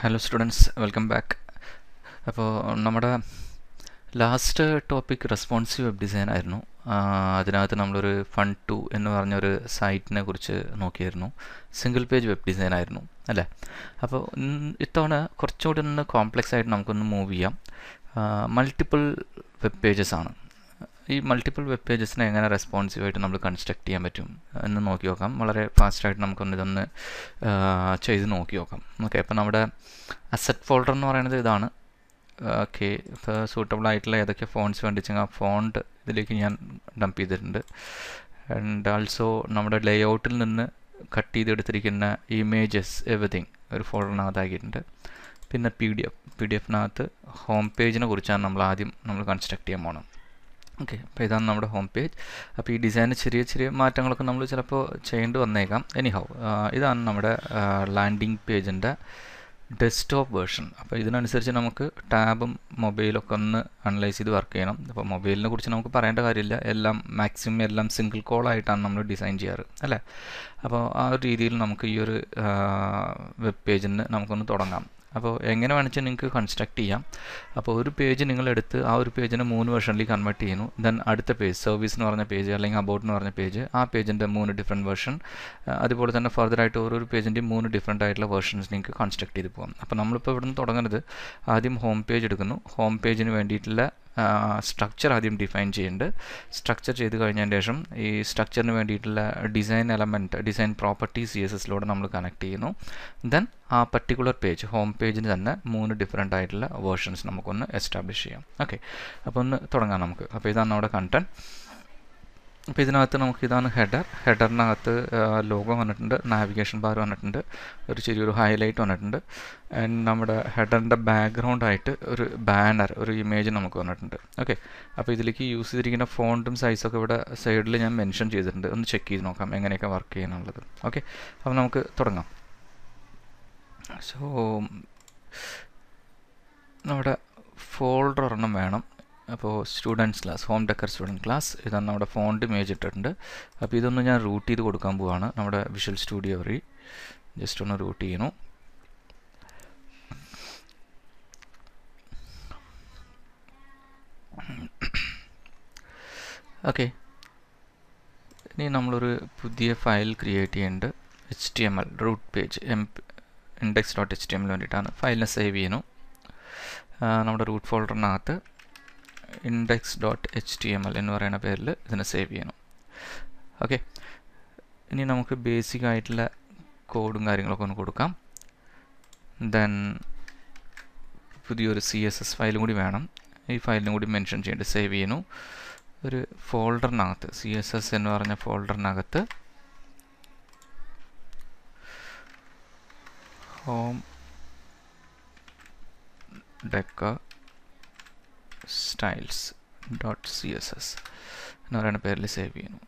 Hello students welcome back അപ്പോൾ നമ്മുടെ last topic responsive web design ആയിരുന്നു. അതിനകത്ത് നമ്മളൊരു ഫൺ ടു എന്ന് പറഞ്ഞൊരു സൈറ്റിനെ കുറിച്ച് നോക്കിയായിരുന്നു. സിംഗിൾ പേജ് വെബ് ഡിസൈൻ ആയിരുന്നു അല്ലേ? അപ്പോൾ ഇത്തവണ കുറച്ചുകൂടി ഒന്ന് കോംപ്ലക്സ് ആയിട്ട് നമുക്കൊന്ന് മൂവ് ചെയ്യാം. മൾട്ടിപ്പിൾ വെബ് പേജസ് ആണ്. ഈ മൾട്ടിപ്പിൾ വെബ് പേജസിനെ എങ്ങനെ റെസ്പോൺസീവായിട്ട് നമ്മൾ കൺസ്ട്രക്ട് ചെയ്യാൻ പറ്റും എന്ന് നോക്കി നോക്കാം. വളരെ ഫാസ്റ്റായിട്ട് നമുക്കൊന്ന് ഇതൊന്ന് ചെയ്ത് നോക്കി നോക്കാം. ഓക്കെ അപ്പോൾ നമ്മുടെ അസറ്റ് ഫോൾഡർ എന്ന് പറയുന്നത് ഇതാണ്. ഓക്കെ ഇപ്പോൾ സൂട്ടബിൾ ആയിട്ടുള്ള ഏതൊക്കെ ഫോൺസ് വേണ്ടിച്ചെങ്കിൽ ആ ഫോണ്ട് ഇതിലേക്ക് ഞാൻ ഡംപ് ചെയ്തിട്ടുണ്ട്. ആൻഡ് ആൾസോ നമ്മുടെ ലേ ഔട്ടിൽ നിന്ന് കട്ട് ചെയ്തെടുത്തിരിക്കുന്ന ഇമേജസ് എവറിഥിങ് ഒരു ഫോൾഡറിനകത്താക്കിയിട്ടുണ്ട് പിന്നെ P D F P D എഫിനകത്ത് home പേജിനെ കുറിച്ചാണ് നമ്മൾ ആദ്യം നമ്മൾ കൺസ്ട്രക്ട് ചെയ്യാൻ പോകണം ഓക്കെ അപ്പോൾ ഇതാണ് നമ്മുടെ ഹോം പേജ് അപ്പോൾ ഈ ഡിസൈനിൽ ചെറിയ ചെറിയ മാറ്റങ്ങളൊക്കെ നമ്മൾ ചിലപ്പോൾ ചെയ്യേണ്ടി വന്നേക്കാം. എനി ഹൗ ഇതാണ് നമ്മുടെ ലാൻഡിങ് പേജിന്റെ ഡെസ്ക്ടോപ്പ് വേർഷൻ അപ്പോൾ ഇതിനനുസരിച്ച് നമുക്ക് ടാബും മൊബൈലൊക്കെ ഒന്ന് അനലൈസ് ചെയ്ത് വർക്ക് ചെയ്യണം. അപ്പോൾ മൊബൈലിനെ കുറിച്ച് നമുക്ക് പറയേണ്ട കാര്യമില്ല. എല്ലാം മാക്സിമം എല്ലാം സിംഗിൾ കോൾ ആയിട്ടാണ് നമ്മൾ ഡിസൈൻ ചെയ്യാറ് അല്ലേ? അപ്പോൾ ആ ഒരു രീതിയിൽ നമുക്ക് ഈ ഒരു വെബ് പേജിന് നമുക്കൊന്ന് തുടങ്ങാം. അപ്പോൾ എങ്ങനെ വേണമെച്ചാൽ നിങ്ങൾക്ക് കൺസ്ട്രക്ട് ചെയ്യാം. അപ്പോൾ ഒരു പേജ് നിങ്ങളെടുത്ത് ആ ഒരു പേജിനെ മൂന്ന് വെർഷനിലേക്ക് കൺവേർട്ട് ചെയ്യുന്നു. ദെൻ അടുത്ത പേജ് സർവീസ് എന്ന് പറഞ്ഞ പേജ് അല്ലെങ്കിൽ അബൌട്ട് എന്ന് പറഞ്ഞ പേജ് ആ പേജിന്റെ മൂന്ന് ഡിഫറെന്റ് വേർഷൻ അതുപോലെ തന്നെ ഫർദർ ആയിട്ട് ഓരോ പേജിന്റെയും മൂന്ന് ഡിഫറെന്റ് ആയിട്ടുള്ള വേർഷൻസ് നിങ്ങൾക്ക് കൺസ്ട്രക്ട് ചെയ്ത് പോകാം. അപ്പോൾ നമ്മളിപ്പോൾ ഇവിടുന്ന് തുടങ്ങുന്നത് ആദ്യം ഹോം പേജ് എടുക്കുന്നു. ഹോം പേജിന് വേണ്ടിയിട്ടുള്ള സ്ട്രക്ചർ ആദ്യം ഡിഫൈൻ ചെയ്യുന്നുണ്ട് സ്ട്രക്ചർ ചെയ്ത് കഴിഞ്ഞതിന് ശേഷം ഈ സ്ട്രക്ചറിന് വേണ്ടിയിട്ടുള്ള design element design property C S എസിലൂടെ നമ്മൾ കണക്ട് ചെയ്യുന്നു. ദെൻ ആ പർട്ടിക്കുലർ പേജ് ഹോം പേജിന് തന്നെ മൂന്ന് ഡിഫറെന്റ് ആയിട്ടുള്ള വേർഷൻസ് നമുക്കൊന്ന് എസ്റ്റാബ്ലിഷ് ചെയ്യാം. ഓക്കെ അപ്പോൾ ഒന്ന് തുടങ്ങാം നമുക്ക്. അപ്പോൾ ഇതാണ് നമ്മുടെ കണ്ടന്റ് അപ്പോൾ ഇതിനകത്ത് നമുക്ക് ഇതാണ് ഹെഡർ. ഹെഡറിനകത്ത് ലോഗോ വന്നിട്ടുണ്ട് നാവിഗേഷൻ ബാർ വന്നിട്ടുണ്ട് ഒരു ചെറിയൊരു ഹൈലൈറ്റ് വന്നിട്ടുണ്ട് ആൻഡ് നമ്മുടെ ഹെഡറിന്റെ ബാക്ക്ഗ്രൗണ്ട് ആയിട്ട് ഒരു ബാനർ ഒരു ഇമേജ് നമുക്ക് വന്നിട്ടുണ്ട്. ഓക്കെ അപ്പോൾ ഇതിലേക്ക് യൂസ് ചെയ്തിരിക്കുന്ന ഫോണ്ടും സൈസൊക്കെ ഇവിടെ സൈഡിൽ ഞാൻ മെൻഷൻ ചെയ്തിട്ടുണ്ട്. ഒന്ന് ചെക്ക് ചെയ്ത് നോക്കാം എങ്ങനെയൊക്കെ വർക്ക് ചെയ്യാനുള്ളത്. ഓക്കെ അപ്പോൾ നമുക്ക് തുടങ്ങാം. സോ നമ്മുടെ ഫോൾഡർ ഒരെണ്ണം വേണം. അപ്പോൾ students class home decor student class ഇതാണ് നമ്മുടെ ഫോണ്ട് ഇമേജ് ഇട്ടിട്ടുണ്ട്. അപ്പോൾ ഇതൊന്ന് ഞാൻ റൂട്ട് ചെയ്ത് കൊടുക്കാൻ പോവാണ് നമ്മുടെ വിഷ്വൽ സ്റ്റുഡിയോ വഴി. ജസ്റ്റ് ഒന്ന് റൂട്ട് ചെയ്യണു. ഓക്കെ ഇനി നമ്മളൊരു പുതിയ ഫയൽ ക്രിയേറ്റ് ചെയ്യേണ്ടത് H T M L root page M index dot H T എമ്മിൽ വേണ്ടിയിട്ടാണ് ഫയലിനെ സേവ് ചെയ്യുന്നു നമ്മുടെ root ഫോൾഡറിനകത്ത് index dot H T M L എന്ന് പറയുന്ന പേരിൽ ഇതിനെ സേവ് ചെയ്യണം. ഓക്കെ ഇനി നമുക്ക് ബേസിക് ആയിട്ടുള്ള കോഡും കാര്യങ്ങളൊക്കെ ഒന്ന് കൊടുക്കാം. ദെൻ പുതിയൊരു സി എസ് എസ് ഫയലും കൂടി വേണം. ഈ ഫയലിനും കൂടി മെൻഷൻ ചെയ്യേണ്ടത് സേവ് ചെയ്യുന്നു ഒരു ഫോൾഡറിനകത്ത് സി എസ് എസ് എന്ന് പറഞ്ഞ ഫോൾഡറിനകത്ത് home decor styles dot C എന്ന് പറയുന്ന പേരിൽ സേവ് ചെയ്യുന്നു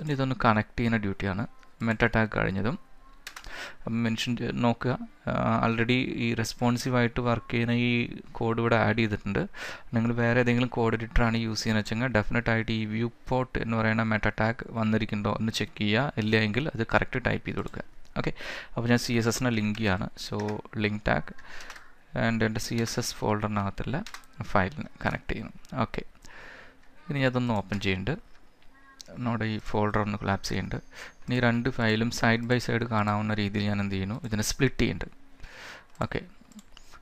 ഇനി ഇതൊന്ന് കണക്ട് ചെയ്യുന്ന ഡ്യൂട്ടിയാണ് മെറ്റ ടാഗ് കഴിഞ്ഞതും. മെൻഷൻ നോക്കുക. ആൾറെഡി ഈ റെസ്പോൺസീവായിട്ട് വർക്ക് ചെയ്യുന്ന ഈ കോഡ് ഇവിടെ ആഡ് ചെയ്തിട്ടുണ്ട്. നിങ്ങൾ വേറെ ഏതെങ്കിലും കോഡ് എഡിറ്ററാണ് യൂസ് ചെയ്യുന്നത് വെച്ചെങ്കിൽ ഡെഫിനറ്റ് ആയിട്ട് ഈ വ്യൂ പോർട്ട് എന്ന് പറയുന്ന മെറ്റ ടാഗ് വന്നിരിക്കുന്നുണ്ടോ എന്ന് ചെക്ക് ചെയ്യുക. ഇല്ലെങ്കിൽ അത് കറക്റ്റ് ടൈപ്പ് ചെയ്ത് കൊടുക്കുക. ഓക്കെ അപ്പോൾ ഞാൻ സി എസ് എസിനെ ലിങ്ക് ചെയ്യാണ്. സോ ലിങ്ക് ടാഗ് ആൻഡ് എന്റെ സി എസ് എസ് ഫോൾഡറിനകത്തുള്ള ഫയലിന് കണക്ട് ചെയ്യുന്നു. ഓക്കെ ഇനി അതൊന്ന് ഓപ്പൺ ചെയ്യുന്നുണ്ട് നമ്മുടെ ഈ ഫോൾഡർ ഒന്ന് ക്ലാപ്സ് ചെയ്യുന്നുണ്ട് ഇനി രണ്ട് ഫയലും സൈഡ് ബൈ സൈഡ് കാണാവുന്ന രീതിയിൽ ഞാൻ എന്ത് ചെയ്യുന്നു? ഇതിനെ സ്പ്ലിറ്റ് ചെയ്യുന്നുണ്ട് ഓക്കെ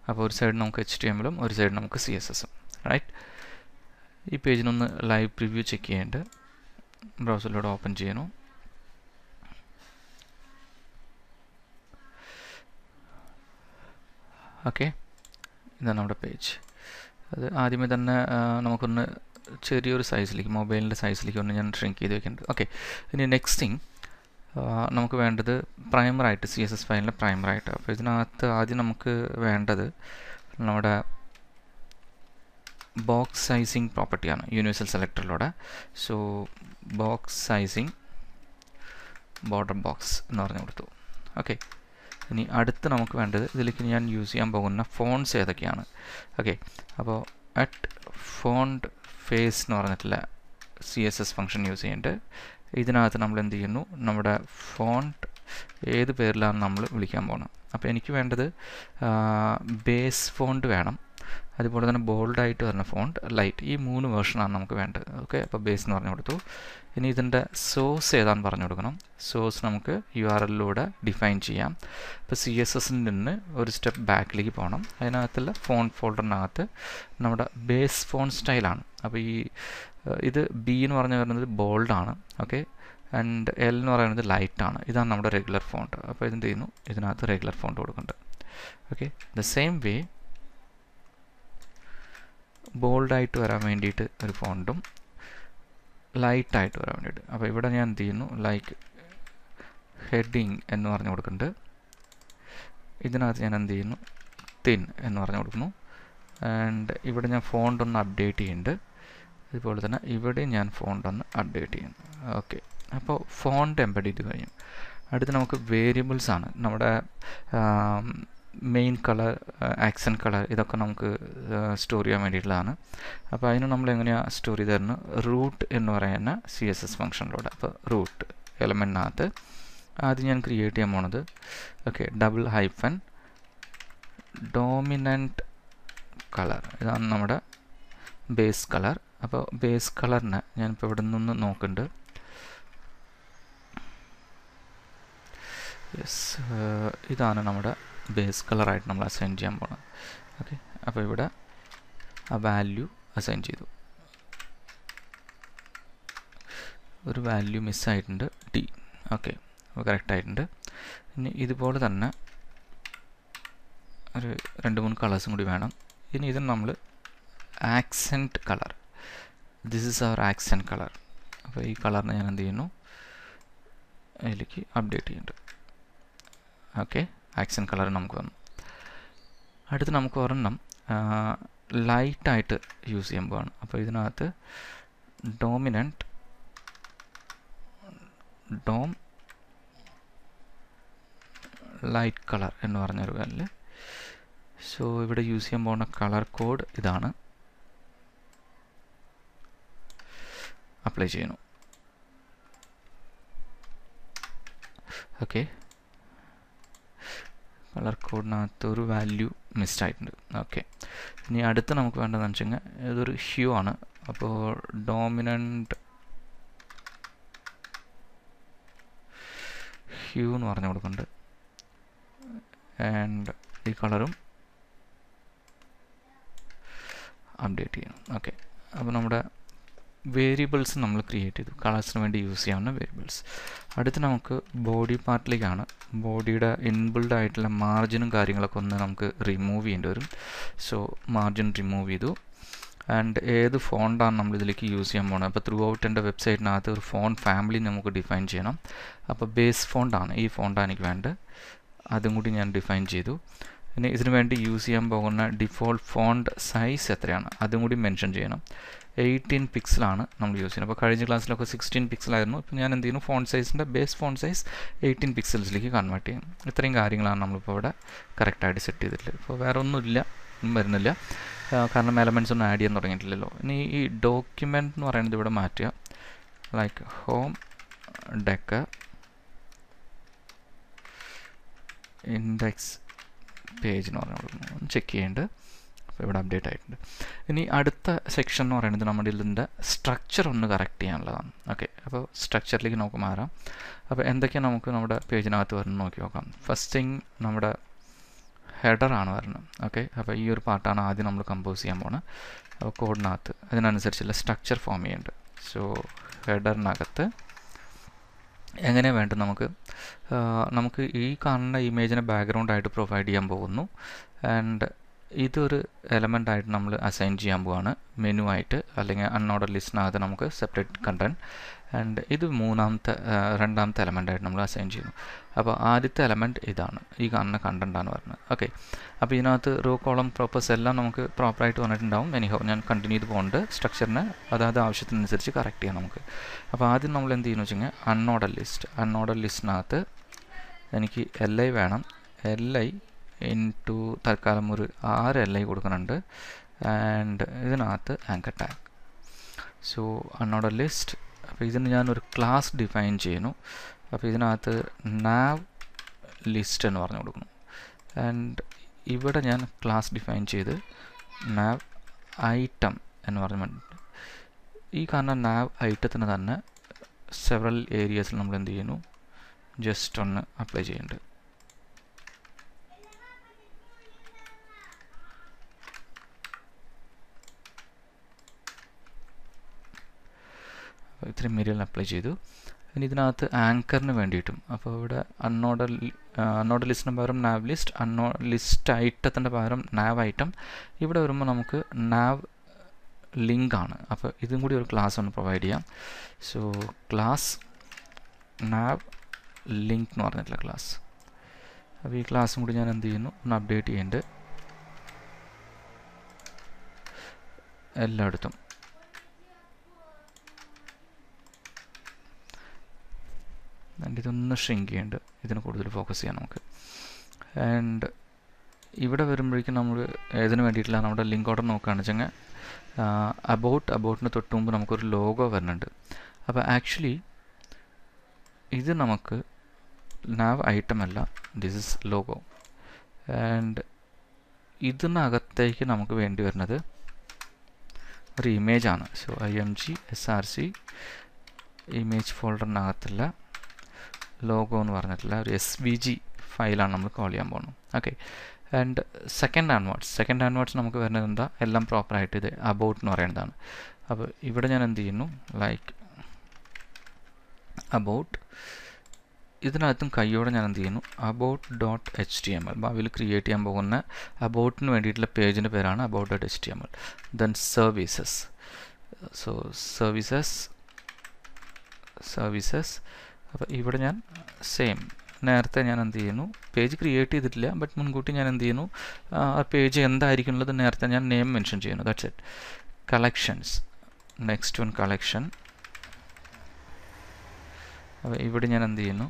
അപ്പോൾ ഒരു സൈഡ് നമുക്ക് എച്ച് ടി എമ്മിലും ഒരു സൈഡ് നമുക്ക് സി എസ് എസും റൈറ്റ് ഈ പേജിനൊന്ന് ലൈവ് പ്രിവ്യൂ ചെക്ക് ചെയ്യുന്നുണ്ട് ബ്രൗസറിലൂടെ ഓപ്പൺ ചെയ്യുന്നു. ഓക്കെ ഇതാണ് നമ്മുടെ പേജ്. അത് ആദ്യമേ തന്നെ നമുക്കൊന്ന് ചെറിയൊരു സൈസിലേക്ക് മൊബൈലിന്റെ സൈസിലേക്ക് ഒന്ന് ഞാൻ ഷ്രിങ്ക് ചെയ്ത് വെക്കുന്നുണ്ട് ഓക്കെ ഇനി നെക്സ്റ്റ് തിങ് നമുക്ക് വേണ്ടത് പ്രൈമറായിട്ട് സി എസ് എസ് ഫയലിന്റെ പ്രൈമറായിട്ട് അപ്പോൾ ഇതിനകത്ത് ആദ്യം നമുക്ക് വേണ്ടത് നമ്മുടെ ബോക്സ് സൈസിങ് പ്രോപ്പർട്ടിയാണ് universal സെലക്ടറിലൂടെ so box sizing border box എന്ന് പറഞ്ഞു കൊടുത്തു. ഓക്കെ ഇനി അടുത്ത് നമുക്ക് വേണ്ടത് ഇതിലേക്ക് ഞാൻ യൂസ് ചെയ്യാൻ പോകുന്ന ഫോൺസ് ഏതൊക്കെയാണ്? ഓക്കെ അപ്പോൾ അറ്റ് ഫോണ്ട് ഫേസ് എന്ന് പറഞ്ഞിട്ടുള്ള C S S function use ചെയ്യുന്നുണ്ട് ഇതിനകത്ത് നമ്മൾ എന്ത് ചെയ്യുന്നു? നമ്മുടെ ഫോണ്ട് ഏത് പേരിലാണ് നമ്മൾ വിളിക്കാൻ പോകുന്നത് അപ്പോൾ എനിക്ക് വേണ്ടത് ബേസ് ഫോണ്ട് വേണം. അതുപോലെ തന്നെ ബോൾഡായിട്ട് വരുന്ന ഫോണ്ട് ലൈറ്റ് ഈ മൂന്ന് വേർഷനാണ് നമുക്ക് വേണ്ടത്. ഓക്കെ അപ്പോൾ ബേസ് എന്ന് പറഞ്ഞു കൊടുത്തു. ഇനി ഇതിന്റെ സോഴ്സ് ഏതാണെന്ന് പറഞ്ഞു കൊടുക്കണം. സോഴ്സ് നമുക്ക് യു ആർ എല്ലിലൂടെ ഡിഫൈൻ ചെയ്യാം ഇപ്പോൾ സി എസ് എസിൽ നിന്ന് ഒരു സ്റ്റെപ്പ് ബാക്കിലേക്ക് പോകണം അതിനകത്തുള്ള ഫോൺ ഫോൾഡറിനകത്ത് നമ്മുടെ ബേസ് ഫോൺ സ്റ്റൈലാണ് അപ്പോൾ ഈ ഇത് ബി എന്ന് പറഞ്ഞു വരുന്നത് ബോൾഡാണ് ഓക്കെ ആൻഡ് എൽ എന്ന് പറയുന്നത് ലൈറ്റാണ് ഇതാണ് നമ്മുടെ റെഗുലർ ഫോണ്ട് അപ്പോൾ ഇതിന്റെ ചെയ്യുന്നു? ഇതിനകത്ത് റെഗുലർ ഫോണ്ട് കൊടുക്കുന്നുണ്ട്. ഓക്കെ ദ സെയിം വേ ബോൾഡായിട്ട് വരാൻ വേണ്ടിയിട്ട് ഒരു ഫോണ്ടും ലൈറ്റായിട്ട് വരാൻ വേണ്ടിയിട്ട്. അപ്പോൾ ഇവിടെ ഞാൻ എന്ത് ചെയ്യുന്നു? ലൈക്ക് ഹെഡിങ് എന്ന് പറഞ്ഞു കൊടുക്കുന്നുണ്ട്. ഇതിനകത്ത് ഞാൻ എന്ത് ചെയ്യുന്നു? തിൻ എന്ന് പറഞ്ഞു കൊടുക്കുന്നു. ആൻഡ് ഇവിടെ ഞാൻ ഫോണ്ട് ഒന്ന് അപ്ഡേറ്റ് ചെയ്യുന്നുണ്ട്. അതുപോലെ തന്നെ ഇവിടെ ഞാൻ ഫോണ്ട് ഒന്ന് അപ്ഡേറ്റ് ചെയ്യുന്നു. ഓക്കെ. അപ്പോൾ ഫോണ്ട് എംബഡ് ചെയ്ത് കഴിഞ്ഞു. അടുത്ത് നമുക്ക് വേരിയബിൾസ് ആണ് നമ്മുടെ മെയിൻ കളർ ആക്സൻ കളർ ഇതൊക്കെ നമുക്ക് സ്റ്റോർ ചെയ്യാൻ വേണ്ടിയിട്ടുള്ളതാണ്. അപ്പോൾ അതിന് നമ്മൾ എങ്ങനെയാണ് സ്റ്റോർ ചെയ്ത് തരുന്നത് റൂട്ട് എന്ന് പറയുന്ന സി എസ് എസ് ഫംഗ്ഷനിലൂടെ അപ്പോൾ റൂട്ട് എലമെന്റിനകത്ത് ആദ്യം ഞാൻ ക്രിയേറ്റ് ചെയ്യാൻ പോണത്. Okay double hyphen dominant colour ഇതാണ് നമ്മുടെ ബേസ് കളർ അപ്പോൾ ബേസ് കളറിന് ഞാനിപ്പോൾ ഇവിടെ നിന്ന് നോക്കുന്നുണ്ട് യെസ് ഇതാണ് നമ്മുടെ ബേസ് കളറായിട്ട് നമ്മൾ അസൈൻ ചെയ്യാൻ പോകണം ഓക്കെ അപ്പോൾ ഇവിടെ ആ വാല്യൂ അസൈൻ ചെയ്തു. ഒരു വാല്യൂ മിസ്സായിട്ടുണ്ട് ടി ഓക്കെ അപ്പോൾ കറക്റ്റായിട്ടുണ്ട് ഇനി ഇതുപോലെ തന്നെ ഒരു രണ്ട് മൂന്ന് കളേഴ്സും കൂടി വേണം. ഇനി ഇതിന് നമ്മൾ accent colour this is our accent colour അപ്പോൾ ഈ കളറിനെ ഞാൻ എന്ത് ചെയ്യുന്നു? അതിലേക്ക് അപ്ഡേറ്റ് ചെയ്യുന്നുണ്ട്. ഓക്കെ ആക്സൻ കളർ നമുക്ക് തന്നു. അടുത്ത് നമുക്ക് ഒരെണ്ണം ലൈറ്റായിട്ട് യൂസ് ചെയ്യുമ്പോഴാണ് അപ്പോൾ ഇതിനകത്ത് ഡോമിനന്റ് ഡോം ലൈറ്റ് കളർ എന്ന് പറഞ്ഞൊരു വാല്യൂ സോ ഇവിടെ യൂസ് ചെയ്യാൻ പോകുന്ന കളർ കോഡ് ഇതാണ്. അപ്ലൈ ചെയ്യുന്നു. ഓക്കെ. കളർ കോഡിനകത്ത് ഒരു വാല്യൂ മിസ്ഡ് ആയിട്ടുണ്ട്. ഓക്കെ ഇനി അടുത്ത് നമുക്ക് വേണ്ടതെന്ന് വെച്ച് കഴിഞ്ഞാൽ ഇതൊരു ഹ്യൂ ആണ്. അപ്പോൾ ഡോമിനന്റ് ഹ്യൂ എന്ന് പറഞ്ഞു കൊടുക്കുന്നുണ്ട്. ആൻഡ് ഈ കളറും അപ്ഡേറ്റ് ചെയ്യണം. ഓക്കെ അപ്പോൾ നമ്മുടെ വേരിയബിൾസ് നമ്മൾ ക്രിയേറ്റ് ചെയ്തു. കളേഴ്സിന് വേണ്ടി യൂസ് ചെയ്യാവുന്ന വേരിയബിൾസ് അടുത്ത് നമുക്ക് ബോഡി പാർട്ടിലേക്കാണ് ബോഡിയുടെ ഇൻബിൾഡ് ആയിട്ടുള്ള മാർജിനും കാര്യങ്ങളൊക്കെ ഒന്ന് നമുക്ക് റിമൂവ് ചെയ്യേണ്ടി വരും. സോ മാർജിൻ റിമൂവ് ചെയ്തു. ആൻഡ് ഏത് ഫോണ്ടാണ് നമ്മൾ ഇതിലേക്ക് യൂസ് ചെയ്യാൻ പോകുന്നത് അപ്പോൾ ത്രൂ ഔട്ട് എന്റെ വെബ്സൈറ്റിനകത്ത് ഒരു ഫോൺ ഫാമിലി നമുക്ക് ഡിഫൈൻ ചെയ്യണം. അപ്പോൾ ബേസ് ഫോണ്ടാണ് ഈ ഫോണ്ടാണ് എനിക്ക് വേണ്ടത്. അതും കൂടി ഞാൻ ഡിഫൈൻ ചെയ്തു. ഇനി ഇതിനു വേണ്ടി യൂസ് ചെയ്യാൻ പോകുന്ന ഡിഫോൾട്ട് ഫോണ്ട് സൈസ് എത്രയാണ്? അതും കൂടി മെൻഷൻ ചെയ്യണം. എയ്റ്റീൻ പിക്സലാണ് നമ്മൾ യൂസ് ചെയ്യുന്നത്. അപ്പോൾ കഴിഞ്ഞ ക്ലാസ്സിലൊക്കെ സിക്സ്റ്റീൻ പിക്സലായിരുന്നു ഇപ്പോൾ ഞാൻ എന്ത് ചെയ്യുന്നു? ഫോൺ സൈസിന്റെ ബേസ് ഫോൺ സൈസ് എയ്റ്റീൻ പിക്സൽസിലേക്ക് കൺവേർട്ട് ചെയ്യും. ഇത്രയും കാര്യങ്ങളാണ് നമ്മളിപ്പോൾ ഇവിടെ കറക്റ്റായിട്ട് സെറ്റ് ചെയ്തിട്ടുള്ളത്. ഇപ്പോൾ വേറെ ഒന്നുമില്ല. വരുന്നില്ല. കാരണം എലമെന്റ്സ് ഒന്നും ആഡ് ചെയ്യാൻ തുടങ്ങിയിട്ടില്ലല്ലോ. ഇനി ഈ ഡോക്യുമെന്റ് എന്ന് പറയുന്നത് ഇവിടെ മാറ്റുക. Like home decor index page എന്ന് പറഞ്ഞു കൊടുക്കുന്നത് ചെക്ക് ചെയ്യേണ്ടത് അപ്പോൾ ഇവിടെ അപ്ഡേറ്റ് ആയിട്ടുണ്ട്. ഇനി അടുത്ത സെക്ഷൻ എന്ന് പറയുന്നത് നമ്മുടെ ഇതിന്റെ സ്ട്രക്ചർ ഒന്ന് കറക്റ്റ് ചെയ്യാനുള്ളതാണ്. ഓക്കെ അപ്പോൾ സ്ട്രക്ചറിലേക്ക് നമുക്ക് മാറാം. അപ്പോൾ എന്തൊക്കെയാണ് നമുക്ക് നമ്മുടെ പേജിനകത്ത് വരുന്നത് നോക്കി നോക്കാം. ഫസ്റ്റ് തിങ് നമ്മുടെ ഹെഡറാണ് വരുന്നത്. ഓക്കെ അപ്പോൾ ഈ ഒരു പാർട്ടാണ് ആദ്യം നമ്മൾ കമ്പോസ് ചെയ്യാൻ പോകുന്നത് അപ്പോൾ കോഡിനകത്ത് അതിനനുസരിച്ചുള്ള സ്ട്രക്ചർ ഫോം ചെയ്യുന്നുണ്ട് സോ ഹെഡറിനകത്ത് എങ്ങനെ വേണ്ട നമുക്ക്? നമുക്ക് ഈ കാണുന്ന ഇമേജിനെ ബാക്ക്ഗ്രൗണ്ട് ആയിട്ട് പ്രൊവൈഡ് ചെയ്യാൻ പോകുന്നു. ആൻഡ് ഇതൊരു എലമെന്റ് ആയിട്ട് നമ്മൾ അസൈൻ ചെയ്യാൻ പോവാണ്. മെനു ആയിട്ട് അല്ലെങ്കിൽ അൺഓർഡർ ലിസ്റ്റിനകത്ത് നമുക്ക് സെപ്പറേറ്റ് കണ്ടന്റ് ആൻഡ് ഇത് മൂന്നാമത്തെ രണ്ടാമത്തെ എലമെന്റ് ആയിട്ട് നമ്മൾ അസൈൻ ചെയ്യുന്നു. അപ്പോൾ ആദ്യത്തെ എലമെന്റ് ഇതാണ്. ഈ കാണുന്ന കണ്ടന്റാണ് പറഞ്ഞത്. ഓക്കെ അപ്പോൾ ഇതിനകത്ത് റോ കോളം പ്രോപ്പേഴ്സ് എല്ലാം നമുക്ക് പ്രോപ്പറായിട്ട് വന്നിട്ടുണ്ടാവും. എനിഹോ ഞാൻ കണ്ടിന്യൂ ചെയ്ത് പോകുന്നുണ്ട് സ്ട്രക്ചറിനെ അതായത് ആവശ്യത്തിനനുസരിച്ച് കറക്റ്റ് ചെയ്യാം നമുക്ക്. അപ്പോൾ ആദ്യം നമ്മൾ എന്ത് ചെയ്യുന്നു കഴിഞ്ഞാൽ അൺഓർഡർ ലിസ്റ്റ് അൺഓർഡർ ലിസ്റ്റിനകത്ത് എനിക്ക് എൽ ഐ വേണം. എൽ ഐ ഇൻ ടു തൽക്കാലം ഒരു ആറ് എൽ ഐ കൊടുക്കുന്നുണ്ട്. ആൻഡ് ഇതിനകത്ത് anchor tag so unorder list അപ്പോൾ ഇതിന് ഞാനൊരു ക്ലാസ് ഡിഫൈൻ ചെയ്യുന്നു. അപ്പോൾ ഇതിനകത്ത് നാവ് ലിസ്റ്റ് എന്ന് പറഞ്ഞു കൊടുക്കുന്നു. ആൻഡ് ഇവിടെ ഞാൻ ക്ലാസ് ഡിഫൈൻ ചെയ്ത് നാവ് ഐറ്റം എന്ന് പറഞ്ഞിട്ടുണ്ട് ഈ കാരണം നാവ് ഐറ്റത്തിന് തന്നെ സെവറൽ ഏരിയസിൽ നമ്മൾ എന്ത് ചെയ്യുന്നു? ജസ്റ്റ് ഒന്ന് അപ്ലൈ ചെയ്യുന്നുണ്ട് ഇത്രയും മെറ്റീരിയൽ അപ്ലൈ ചെയ്തു. ഇനി ഇതിനകത്ത് ആങ്കറിന് വേണ്ടിയിട്ടും അപ്പോൾ ഇവിടെ അൺനോഡൽ അൺനോഡ് ലിസ്റ്റിന് പകരം നാവ് ലിസ്റ്റ് അൺനോ ലിസ്റ്റ് ഐറ്റത്തിന്റെ പകരം നാവ് ഐറ്റം ഇവിടെ വരുമ്പോൾ നമുക്ക് നാവ് ലിങ്ക് ആണ്. അപ്പോൾ ഇതും കൂടി ഒരു ക്ലാസ് ഒന്ന് പ്രൊവൈഡ് ചെയ്യാം. സോ ക്ലാസ് നാവ് ലിങ്ക് എന്ന് പറഞ്ഞിട്ടുള്ള ക്ലാസ് അപ്പോൾ ഈ ക്ലാസ്സും കൂടി ഞാൻ എന്ത് ചെയ്യുന്നു? ഒന്ന് അപ്ഡേറ്റ് ചെയ്യേണ്ടത് എല്ലായിടത്തും. ആൻഡ് ഇതൊന്ന് ഷ്രിങ്ക് ചെയ്യുന്നുണ്ട് ഇതിന് കൂടുതൽ ഫോക്കസ് ചെയ്യാം നമുക്ക്. ആൻഡ് ഇവിടെ വരുമ്പോഴേക്കും നമ്മൾ ഏതിനു വേണ്ടിയിട്ടില്ല നമ്മുടെ ലിങ്ക് ഓർഡർ നോക്കുകയാണ്. വെച്ചാൽ അബൌട്ട് അബൌട്ടിന് തൊട്ട് മുമ്പ് നമുക്കൊരു ലോഗോ വരുന്നുണ്ട്. അപ്പോൾ ആക്ച്വലി ഇത് നമുക്ക് നാവ് ഐറ്റം അല്ല. ദിസ് ഇസ് ലോഗോ ആൻഡ് ഇതിനകത്തേക്ക് നമുക്ക് വേണ്ടി വരുന്നത് ഒരു ഇമേജ് ആണ്. So I M G S R C image ഫോൾഡറിനകത്തുള്ള logo എന്ന് പറഞ്ഞിട്ടുള്ള ഒരു എസ് വി ജി ഫയലാണ് നമ്മൾ കോൾ ചെയ്യാൻ പോകുന്നത്. Okay and second onwards second onwards നമുക്ക് വരുന്നത് എന്താ? എല്ലാം പ്രോപ്പറായിട്ട് ഇത് അബൌട്ട് എന്ന് പറയുന്നതാണ്. അപ്പോൾ ഇവിടെ ഞാൻ എന്ത് ചെയ്യുന്നു? ലൈക്ക് അബൌട്ട് ഇതിനകത്തും കൈയോടെ ഞാൻ എന്ത് ചെയ്യുന്നു? About dot H T M L ഭാവിയിൽ ക്രിയേറ്റ് ചെയ്യാൻ പോകുന്ന അബൌട്ടിന് വേണ്ടിയിട്ടുള്ള പേജിന്റെ പേരാണ് about dot H T M L then services so services services അപ്പോൾ ഇവിടെ ഞാൻ സെയിം നേരത്തെ ഞാൻ എന്ത് ചെയ്യുന്നു? പേജ് ക്രിയേറ്റ് ചെയ്തിട്ടില്ല ബട്ട് മുൻകൂട്ടി ഞാൻ എന്ത് ചെയ്യുന്നു? ആ പേജ് എന്തായിരിക്കും ഉള്ളത് നേരത്തെ ഞാൻ നെയിം മെൻഷൻ ചെയ്യുന്നു. That's it collections next one collection അപ്പോൾ ഇവിടെ ഞാൻ എന്ത് ചെയ്യുന്നു?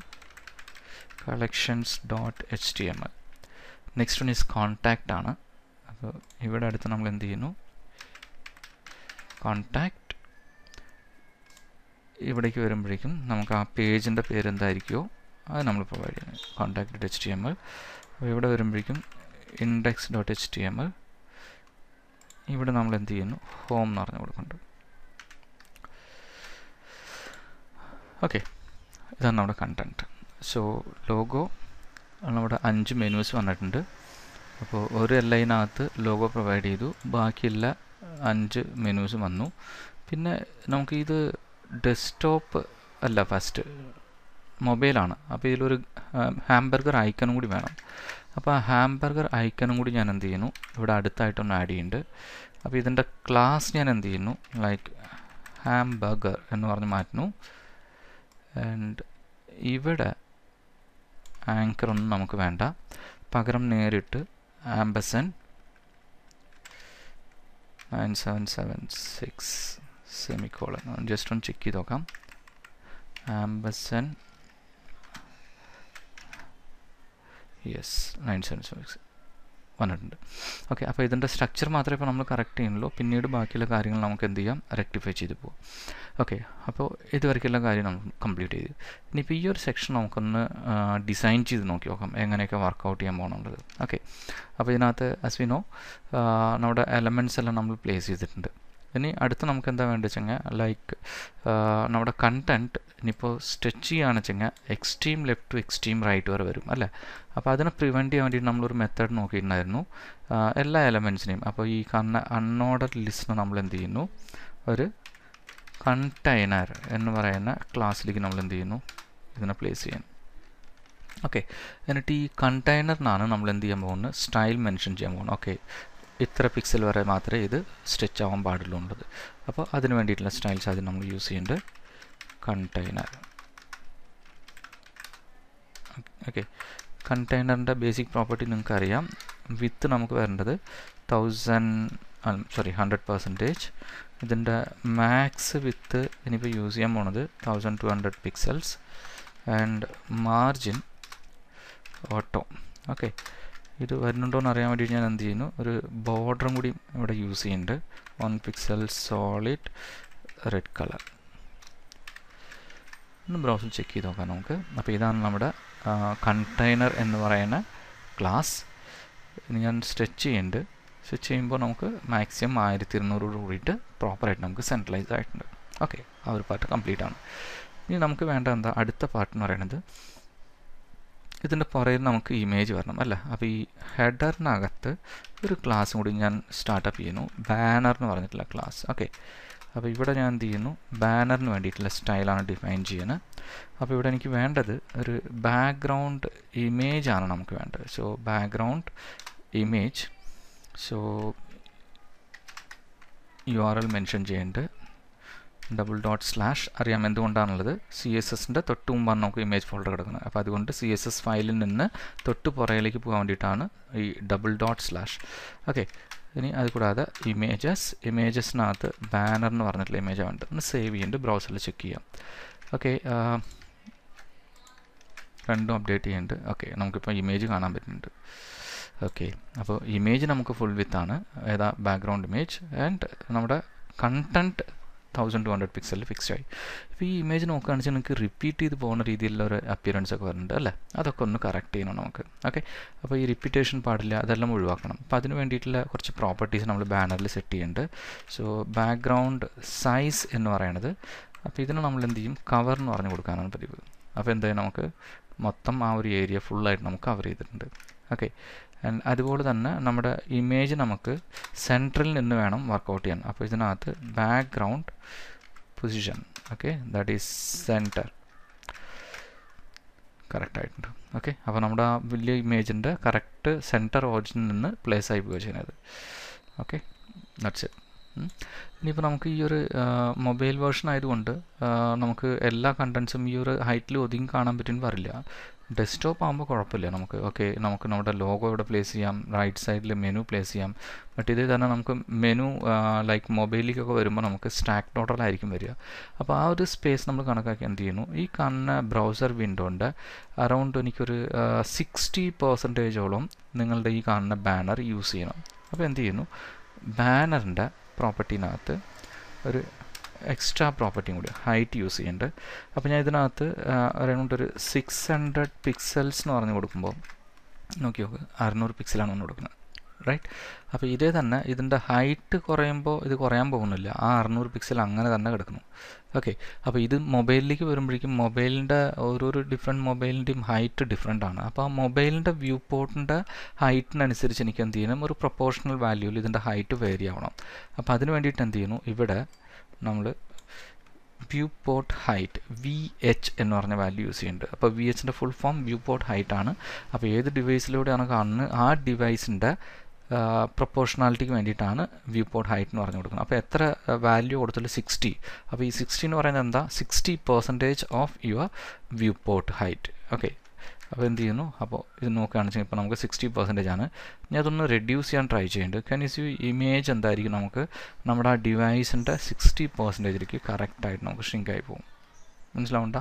Collections dot H T M L next one is contact ആണ്. അപ്പോൾ ഇവിടെ അടുത്ത് നമ്മൾ എന്ത് ചെയ്യുന്നു? കോൺടാക്റ്റ് ഇവിടേക്ക് വരുമ്പോഴേക്കും നമുക്ക് ആ പേജിന്റെ പേര് എന്തായിരിക്കുമോ അത് നമ്മൾ പ്രൊവൈഡ് ചെയ്യുന്നത് contact dot H T M L അപ്പോൾ ഇവിടെ വരുമ്പോഴേക്കും index dot H T M L ഇവിടെ നമ്മൾ എന്ത് ചെയ്യുന്നു? ഹോം എന്ന് പറഞ്ഞു കൊടുക്കുന്നുണ്ട്. ഓക്കെ ഇതാണ് നമ്മുടെ കണ്ടന്റ് സോ ലോഗോ നമ്മുടെ അഞ്ച് മെനുസ് വന്നിട്ടുണ്ട്. അപ്പോൾ ഒരു എല്ലൈനകത്ത് ലോഗോ പ്രൊവൈഡ് ചെയ്തു. ബാക്കിയുള്ള അഞ്ച് മെനുസ് വന്നു. പിന്നെ നമുക്ക് ഇത് ഡെസ്ക്ടോപ്പ് അല്ല ഫസ്റ്റ് മൊബൈലാണ് അപ്പോൾ ഇതിലൊരു ഹാംബർഗർ ഐക്കണും കൂടി വേണം. അപ്പോൾ ആ ഹാംബർഗർ ഐക്കണും കൂടി ഞാൻ എന്ത് ചെയ്യുന്നു? ഇവിടെ അടുത്തായിട്ടൊന്ന് ആഡ് ചെയ്യുന്നുണ്ട്. അപ്പോൾ ഇതിന്റെ ക്ലാസ് ഞാൻ എന്ത് ചെയ്യുന്നു? ലൈക്ക് ഹാംബർഗർ എന്ന് പറഞ്ഞ് മാറ്റുന്നു. ആൻഡ് ഇവിടെ ആങ്കർ ഒന്നും നമുക്ക് വേണ്ട. പകരം നേരിട്ട് ampersand nine seven seven six semicolon just ഒന്ന് ചെക്ക് ചെയ്ത് നോക്കാം ampersand yes nine seven six വന്നിട്ടുണ്ട്. ഓക്കെ അപ്പോൾ ഇതിന്റെ സ്ട്രക്ചർ മാത്രമേ ഇപ്പോൾ നമ്മൾ കറക്റ്റ് ചെയ്യുന്നുള്ളൂ. പിന്നീട് ബാക്കിയുള്ള കാര്യങ്ങൾ നമുക്ക് എന്ത് ചെയ്യാം? റെക്ടിഫൈ ചെയ്ത് പോകാം ഓക്കെ അപ്പോൾ ഇതുവരെയ്ക്കുള്ള കാര്യം നമുക്ക് കംപ്ലീറ്റ് ചെയ്തു. ഇനിയിപ്പോൾ ഈ ഒരു സെക്ഷൻ നമുക്കൊന്ന് ഡിസൈൻ ചെയ്ത് നോക്കി നോക്കാം. എങ്ങനെയൊക്കെ വർക്കൗട്ട് ചെയ്യാൻ പോകണമെന്നുള്ളത് ഓക്കെ അപ്പോൾ ഇതിനകത്ത് അസ് വി നോ നമ്മുടെ എലമെന്റ്സ് എല്ലാം നമ്മൾ പ്ലേസ് ചെയ്തിട്ടുണ്ട്. ഇനി അടുത്ത് നമുക്ക് എന്താ വേണ്ടത് വെച്ചെങ്കിൽ ലൈക്ക് നമ്മുടെ കണ്ടന്റ് ഇനിയിപ്പോൾ സ്ട്രെച്ച് ചെയ്യുകയാണെന്ന് വെച്ചെങ്കിൽ extreme left to extreme right വരെ വരും അല്ലേ? അപ്പോൾ അതിനെ പ്രിവെന്റ് ചെയ്യാൻ വേണ്ടിയിട്ട് നമ്മളൊരു മെത്തേഡ് നോക്കിയിട്ടുണ്ടായിരുന്നു. എല്ലാ എലമെൻസിനെയും അപ്പോൾ ഈ കണ്ണ അൺഓർഡർ ലിസ്റ്റിന് നമ്മൾ എന്ത് ചെയ്യുന്നു? ഒരു കണ്ടെയ്നർ എന്ന് പറയുന്ന ക്ലാസ്സിലേക്ക് നമ്മൾ എന്ത് ചെയ്യുന്നു? ഇതിനെ പ്ലേസ് ചെയ്യുന്നു. ഓക്കെ എന്നിട്ട് ഈ കണ്ടെയ്നറിനാണ് നമ്മൾ എന്ത് ചെയ്യാൻ പോകുന്നത്? സ്റ്റൈൽ മെൻഷൻ ചെയ്യാൻ പോകുന്നത്. ഓക്കെ ഇത്ര പിക്സൽ വരെ മാത്രമേ ഇത് സ്ട്രെച്ച് ആവാൻ പാടുള്ളൂ അപ്പോൾ അതിന് വേണ്ടിയിട്ടുള്ള സ്റ്റൈൽസ് ആദ്യം നമ്മൾ യൂസ് ചെയ്യേണ്ടത് കണ്ടെയ്നർ ഓക്കെ കണ്ടെയ്നറിന്റെ ബേസിക് പ്രോപ്പർട്ടി നിങ്ങൾക്ക് അറിയാം വിത്ത് നമുക്ക് വരേണ്ടത് തൗസൻഡ് സോറി ഹൺഡ്രഡ് പെർസെന്റേജ് ഇതിന്റെ മാക്സ് വിത്ത് ഇനിയിപ്പോൾ യൂസ് ചെയ്യാൻ പോണത് thousand two hundred pixels and margin auto okay ഇത് വരുന്നുണ്ടോ എന്ന് അറിയാൻ വേണ്ടി ഞാൻ എന്ത് ചെയ്യുന്നു? ഒരു ബോർഡറും കൂടി ഇവിടെ യൂസ് ചെയ്യുന്നുണ്ട്. One pixel solid red colour ഒന്ന് ബ്രൗസർ ചെക്ക് ചെയ്ത് നോക്കാം നമുക്ക്. അപ്പോൾ ഇതാണ് നമ്മുടെ കണ്ടെയ്നർ എന്ന് പറയുന്ന ക്ലാസ് ഇനി ഞാൻ സ്ട്രെച്ച് ചെയ്യുന്നുണ്ട്. സ്ട്രെച്ച് ചെയ്യുമ്പോൾ നമുക്ക് മാക്സിമം ആയിരത്തി ഇരുന്നൂറ് കൂടിയിട്ട് പ്രോപ്പറായിട്ട് നമുക്ക് സെൻട്രലൈസ് ആയിട്ടുണ്ട്. ഓക്കെ ആ ഒരു പാർട്ട് കംപ്ലീറ്റ് ആണ്. ഇനി നമുക്ക് വേണ്ട എന്താ അടുത്ത പാർട്ട് എന്ന് പറയുന്നത് ഇതിന്റെ പുറയിൽ നമുക്ക് ഇമേജ് വരണം അല്ല? അപ്പോൾ ഈ ഹെഡറിനകത്ത് ഒരു ക്ലാസ് കൂടി ഞാൻ സ്റ്റാർട്ടപ്പ് ചെയ്യുന്നു. ബാനർ എന്ന് പറഞ്ഞിട്ടുള്ള ക്ലാസ് ഓക്കെ അപ്പോൾ ഇവിടെ ഞാൻ എന്ത് ചെയ്യുന്നു? ബാനറിന് വേണ്ടിയിട്ടുള്ള സ്റ്റൈലാണ് ഡിഫൈൻ ചെയ്യുന്നത്. അപ്പോൾ ഇവിടെ എനിക്ക് വേണ്ടത് ഒരു ബാക്ക്ഗ്രൗണ്ട് ഇമേജ് ആണ് നമുക്ക് വേണ്ടത്. So background image so U R L mention ചെയ്യേണ്ടത് ഡബിൾ ഡോട്ട് സ്ലാഷ് അറിയാം എന്തുകൊണ്ടാണുള്ളത്? സി എസ് എസിന്റെ തൊട്ട് മുമ്പാണ് നമുക്ക് ഇമേജ് ഫോൾഡർ കിടക്കുന്നത്. അപ്പോൾ അതുകൊണ്ട് സി എസ് എസ് ഫയലിൽ നിന്ന് തൊട്ട് പുറകിലേക്ക് പോകാൻ വേണ്ടിയിട്ടാണ് ഈ ഡബിൾ ഡോട്ട് സ്ലാഷ് ഓക്കെ ഇനി അത് കൂടാതെ ഇമേജസ് ഇമേജസിനകത്ത് ബാനർ എന്ന് പറഞ്ഞിട്ടുള്ള ഇമേജ് വേണ്ടത് ഒന്ന് സേവ് ചെയ്യേണ്ടത് ബ്രൗസറിൽ ചെക്ക് ചെയ്യാം. ഓക്കെ രണ്ടും അപ്ഡേറ്റ് ചെയ്യുന്നുണ്ട് ഓക്കെ നമുക്കിപ്പോൾ ഇമേജ് കാണാൻ പറ്റുന്നുണ്ട്. ഓക്കെ അപ്പോൾ ഇമേജ് നമുക്ക് ഫുൾ വിത്ത് ആണ്. ഏതാ? ബാക്ക്ഗ്രൗണ്ട് ഇമേജ് ആൻഡ് നമ്മുടെ കണ്ടന്റ് തൗസൻഡ് ടു ഹൺഡ്രഡ് പിക്സലിൽ ഫിക്സ് ആയി. അപ്പോൾ ഈ ഇമേജ് നോക്കുകയാണെന്ന് വെച്ചാൽ നിങ്ങൾക്ക് റിപ്പീറ്റ് ചെയ്ത് പോകുന്ന രീതിയിലുള്ള ഒരു അപ്പിയറൻസ് ഒക്കെ വരുന്നുണ്ട് അല്ലേ? അതൊക്കെ ഒന്ന് കറക്റ്റ് ചെയ്യണം നമുക്ക്. ഓക്കെ അപ്പോൾ ഈ റിപ്പീറ്റേഷൻ പാടില്ല അതെല്ലാം ഒഴിവാക്കണം. അപ്പോൾ അതിന് വേണ്ടിയിട്ടുള്ള കുറച്ച് പ്രോപ്പർട്ടീസ് നമ്മൾ ബാനറിൽ സെറ്റ് ചെയ്യുന്നുണ്ട്. സോ ബാക്ക്ഗ്രൗണ്ട് സൈസ് എന്ന് പറയുന്നത്. അപ്പോൾ ഇതിന് നമ്മൾ എന്ത് ചെയ്യും? കവർ എന്ന് പറഞ്ഞു കൊടുക്കാനാണ് പതിവ്. അപ്പോൾ എന്തായാലും നമുക്ക് മൊത്തം ആ ഒരു ഏരിയ ഫുള്ളായിട്ട് നമുക്ക് കവർ ചെയ്തിട്ടുണ്ട്. ഓക്കെ അതുപോലെ തന്നെ നമ്മുടെ ഇമേജ് നമുക്ക് സെൻട്രൽ നിന്ന് വേണം വർക്കൗട്ട് ചെയ്യാൻ. അപ്പോൾ ഇതിനകത്ത് background position okay that is centre correct ആയിട്ടുണ്ട്. ഓക്കെ അപ്പോൾ നമ്മുടെ ആ വലിയ ഇമേജിന്റെ കറക്റ്റ് സെന്റർ ഓറിജിനിൽ നിന്ന് പ്ലേസ് ആയി പോവുക ചെയ്യുന്നത്. ഓക്കെ ദാറ്റ്സ് ഇനിയിപ്പോൾ നമുക്ക് ഈ ഒരു മൊബൈൽ വേർഷൻ ആയതുകൊണ്ട് നമുക്ക് എല്ലാ കണ്ടൻസും ഈ ഒരു ഹൈറ്റിൽ ഒതുങ്ങി കാണാൻ പറ്റുമെന്ന് പറയില്ല. ഡെസ്ക്ടോപ്പ് ആകുമ്പോൾ കുഴപ്പമില്ല. നമുക്ക് ഓക്കെ നമുക്ക് നമ്മുടെ ലോഗോ ഇവിടെ പ്ലേസ് ചെയ്യാം റൈറ്റ് സൈഡിൽ മെനു പ്ലേസ് ചെയ്യാം. ബട്ട് ഇതേ തന്നെ നമുക്ക് മെനു ലൈക്ക് മൊബൈലിലേക്കൊക്കെ വരുമ്പോൾ നമുക്ക് സ്റ്റാക്ക് ടോട്ടലായിരിക്കും വരിക. അപ്പോൾ ആ ഒരു സ്പേസ് നമ്മൾ കണക്കാക്കി എന്ത് ചെയ്യുന്നു? ഈ കാണുന്ന ബ്രൗസർ വിൻഡോന്റെ അറൗണ്ട് എനിക്കൊരു സിക്സ്റ്റി പെർസെന്റേജോളം നിങ്ങളുടെ ഈ കാണുന്ന ബാനർ യൂസ് ചെയ്യണം. അപ്പോൾ എന്ത് ചെയ്യുന്നു? ബാനറിന്റെ പ്രോപ്പർട്ടീനകത്ത് ഒരു എക്സ്ട്രാ പ്രോപ്പർട്ടിയും കൂടി ഹൈറ്റ് യൂസ് ചെയ്യുന്നുണ്ട് അപ്പോൾ ഞാൻ ഇതിനകത്ത് അറൗണ്ട് ഒരു സിക്സ് ഹൺഡ്രഡ് പിക്സൽസ് എന്ന് പറഞ്ഞ് കൊടുക്കുമ്പോൾ നോക്കി നോക്ക് അറുന്നൂറ് പിക്സലാണ് ഒന്ന് കൊടുക്കുന്നത് റൈറ്റ് അപ്പോൾ ഇതേ തന്നെ ഇതിന്റെ ഹൈറ്റ് കുറയുമ്പോൾ ഇത് കുറയാൻ പോകുന്നില്ല ആ അറുന്നൂറ് പിക്സൽ അങ്ങനെ തന്നെ കിടക്കുന്നു ഓക്കെ അപ്പോൾ ഇത് മൊബൈലിലേക്ക് വരുമ്പോഴേക്കും മൊബൈലിന്റെ ഓരോരോ ഡിഫറെന്റ് മൊബൈലിന്റെയും ഹൈറ്റ് ഡിഫറെന്റ് ആണ്. അപ്പോൾ ആ മൊബൈലിന്റെ വ്യൂ പോർട്ടിന്റെ ഹൈറ്റിനനുസരിച്ച് എനിക്ക് എന്ത് ചെയ്യണം? ഒരു പ്രൊപ്പോർഷണൽ വാല്യൂവിൽ ഇതിന്റെ ഹൈറ്റ് വേരി ആവണം. അപ്പോൾ അതിന് വേണ്ടിയിട്ട് എന്ത് ചെയ്യുന്നു? ഇവിടെ നമ്മൾ view port height V H എന്ന് പറഞ്ഞ വാല്യൂ യൂസ് ചെയ്യുന്നുണ്ട്. അപ്പോൾ V എച്ചിന്റെ full form view port height ആണ്. അപ്പോൾ ഏത് ഡിവൈസിലൂടെയാണ് കാണുന്നത്? ആ ഡിവൈസിന്റെ പ്രൊപ്പോർഷണാലിറ്റിക്ക് വേണ്ടിയിട്ടാണ് വ്യൂ പോർട്ട് ഹൈറ്റ് എന്ന് പറഞ്ഞു കൊടുക്കുന്നത്. അപ്പോൾ എത്ര വാല്യൂ കൊടുത്തിട്ട് സിക്സ്റ്റി അപ്പോൾ ഈ സിക്സ്റ്റി എന്ന് പറയുന്നത് എന്താ? Sixty percentage of your view port height okay അപ്പോൾ എന്ത് ചെയ്യുന്നു അപ്പോൾ ഇത് നോക്കുകയാണെന്ന് വെച്ചാൽ ഇപ്പോൾ നമുക്ക് സിക്സ്റ്റി പെർസെന്റേജ് ആണ്. ഇനി അതൊന്ന് റെഡ്യൂസ് ചെയ്യാൻ ട്രൈ ചെയ്യുന്നുണ്ട് കൻ യു ഇമേജ് എന്തായിരിക്കും നമുക്ക്? നമ്മുടെ ആ ഡിവൈസിന്റെ സിക്സ്റ്റി പെർസെന്റേജിലേക്ക് കറക്റ്റായിട്ട് നമുക്ക് ഷ്രിങ്കായി പോകും. മനസ്സിലാവണ്ട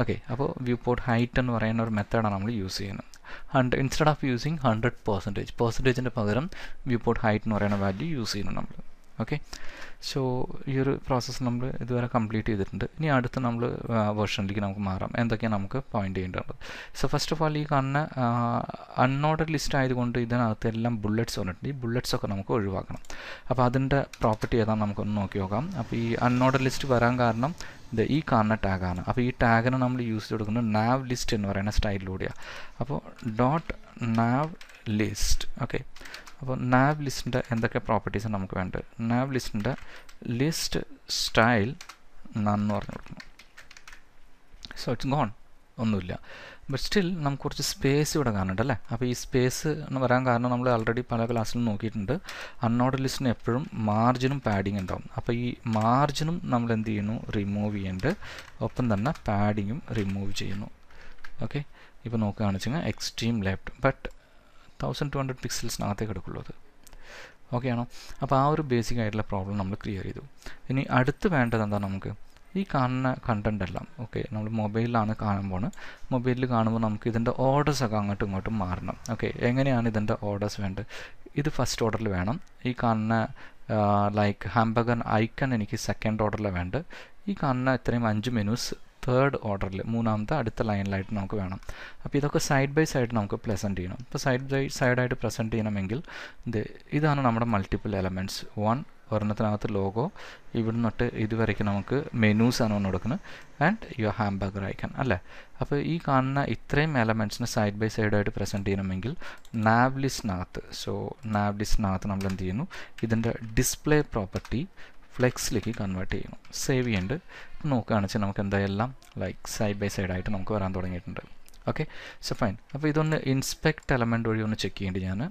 ഓക്കെ അപ്പോൾ വ്യൂ പോർട്ട് ഹൈറ്റ് എന്ന് പറയുന്ന ഒരു മെത്തേഡാണ് നമ്മൾ യൂസ് ചെയ്യുന്നത്. Hundred instead of using hundred percentage പെർസെന്റേജിന്റെ പകരം വ്യൂ പോർട്ട് ഹൈറ്റ് എന്ന് പറയുന്ന വാല്യൂ യൂസ് ചെയ്യുന്നു നമ്മൾ. ഓക്കെ സോ ഈ ഒരു പ്രോസസ്സ് നമ്മൾ ഇതുവരെ കംപ്ലീറ്റ് ചെയ്തിട്ടുണ്ട്. ഇനി അടുത്ത് നമ്മൾ വേർഷനിലേക്ക് നമുക്ക് മാറാം. എന്തൊക്കെയാണ് നമുക്ക് പോയിന്റ് ചെയ്യേണ്ടത്? സോ ഫസ്റ്റ് ഓഫ് ഓൾ ഈ കാണുന്ന അൺഓർഡർ ലിസ്റ്റ് ആയതുകൊണ്ട് ഇതിനകത്ത് എല്ലാം ബുള്ളറ്റ്സ് വന്നിട്ടുണ്ട്. ഈ ബുള്ളറ്റ്സ് ഒക്കെ നമുക്ക് ഒഴിവാക്കണം. അപ്പോൾ അതിന്റെ പ്രോപ്പർട്ടി ഏതാണ് നമുക്കൊന്ന് നോക്കി നോക്കാം. അപ്പോൾ ഈ അൺഓർഡർ ലിസ്റ്റ് വരാൻ കാരണം ഇത് ഈ കാണുന്ന ടാഗാണ് അപ്പോൾ ഈ ടാഗിന് നമ്മൾ യൂസ് ചെയ്ത് കൊടുക്കുന്നത് നാവ് ലിസ്റ്റ് എന്ന് പറയുന്ന സ്റ്റൈലിലൂടെയാണ് അപ്പോൾ ഡോട്ട് നാവ് ലിസ്റ്റ് ഓക്കെ അപ്പോൾ നാവ് ലിസ്റ്റിന്റെ എന്തൊക്കെ പ്രോപ്പർട്ടീസ് നമുക്ക് വേണ്ടത്? നാവ് ലിസ്റ്റിന്റെ ലിസ്റ്റ് സ്റ്റൈൽ നന്ന് പറഞ്ഞു കൊടുക്കണം സോ ഇറ്റ്സ് ഗോൺ ഒന്നുമില്ല. ബട്ട് സ്റ്റിൽ നമുക്ക് കുറച്ച് സ്പേസ് ഇവിടെ കാണുന്നുണ്ട് അല്ലേ? അപ്പോൾ ഈ സ്പേസ് വരാൻ കാരണം നമ്മൾ ഓൾറെഡി പല ക്ലാസ്സിലും നോക്കിയിട്ടുണ്ട്. അൺനോഡ് ലിസ്റ്റിന് എപ്പോഴും മാർജിനും പാഡിങ് ഉണ്ടാവും. അപ്പോൾ ഈ മാർജിനും നമ്മൾ എന്ത് ചെയ്യുന്നു? റിമൂവ് ചെയ്യുന്നുണ്ട് ഒപ്പം തന്നെ പാഡിങ്ങും റിമൂവ് ചെയ്യുന്നു. ഓക്കെ ഇപ്പോൾ നോക്കുകയാണെന്ന് വെച്ചാൽ extreme left but thousand two hundred പിക്സൽസിനകത്തേക്ക് എടുക്കുള്ളൂ അത് ഓക്കെ ആണോ? അപ്പോൾ ആ ഒരു ബേസിക് ആയിട്ടുള്ള പ്രോബ്ലം നമ്മൾ ക്ലിയർ ചെയ്തു. ഇനി അടുത്ത് വേണ്ടത് എന്താണ് നമുക്ക്? ഈ കാണുന്ന കണ്ടന്റ് എല്ലാം ഓക്കെ നമ്മൾ മൊബൈലിലാണ് കാണുമ്പോൾ മൊബൈലിൽ കാണുമ്പോൾ നമുക്ക് ഇതിന്റെ ഓർഡേഴ്സ് ഒക്കെ അങ്ങോട്ടും ഇങ്ങോട്ടും മാറണം. ഓക്കെ എങ്ങനെയാണ് ഇതിന്റെ ഓർഡേഴ്സ് വേണ്ടത്? ഇത് ഫസ്റ്റ് ഓർഡറിൽ വേണം. ഈ കാണുന്ന ലൈക്ക് ഹാംബർഗർ ഐക്കൺ എനിക്ക് സെക്കൻഡ് ഓർഡറിൽ വേണ്ട ഈ കാണുന്ന ഇത്രയും അഞ്ച് മെനൂസ് തേർഡ് ഓർഡറിൽ മൂന്നാമത്തെ അടുത്ത ലൈനിലായിട്ട് നമുക്ക് വേണം. അപ്പോൾ ഇതൊക്കെ സൈഡ് ബൈ സൈഡ് നമുക്ക് പ്രസന്റ് ചെയ്യണം. ഇപ്പോൾ സൈഡ് ബൈ സൈഡായിട്ട് പ്രസന്റ് ചെയ്യണമെങ്കിൽ ഇത് ഇതാണ് നമ്മുടെ മൾട്ടിപ്പിൾ എലമെന്റ്സ് വൺ ഒരെണ്ണത്തിനകത്ത് ലോഗോ ഇവിടെ നിന്നിട്ട് ഇതുവരേക്ക് നമുക്ക് മെനൂസ് ആണ് ഒന്ന് കൊടുക്കുന്നത്. ആൻഡ് യുവർ ഹാംബർഗർ ഐക്കൺ അല്ലേ? അപ്പോൾ ഈ കാണുന്ന ഇത്രയും എലമെന്റ്സിനെ സൈഡ് ബൈ സൈഡായിട്ട് പ്രസന്റ് ചെയ്യണമെങ്കിൽ നാവ്ലിസ്റ്റിനകത്ത് സോ നാവ്ലിസ്റ്റിനകത്ത് നമ്മൾ എന്ത് ചെയ്യുന്നു? ഇതിന്റെ ഡിസ്പ്ലേ പ്രോപ്പർട്ടി ഫ്ലെക്സിലേക്ക് കൺവേർട്ട് ചെയ്യണം സേവ് ചെയ്യുന്നുണ്ട് നോക്കുകയാണെന്ന് വെച്ചാൽ നമുക്ക് എന്തായാലും ലൈക്ക് സൈഡ് ബൈ സൈഡ് ആയിട്ട് നമുക്ക് വരാൻ തുടങ്ങിയിട്ടുണ്ട്. ഓക്കെ സോ ഫൈൻ അപ്പോൾ ഇതൊന്ന് ഇൻസ്പെക്ട് എലമെന്റ് വഴി ഒന്ന് ചെക്ക് ചെയ്യേണ്ടി ഞാൻ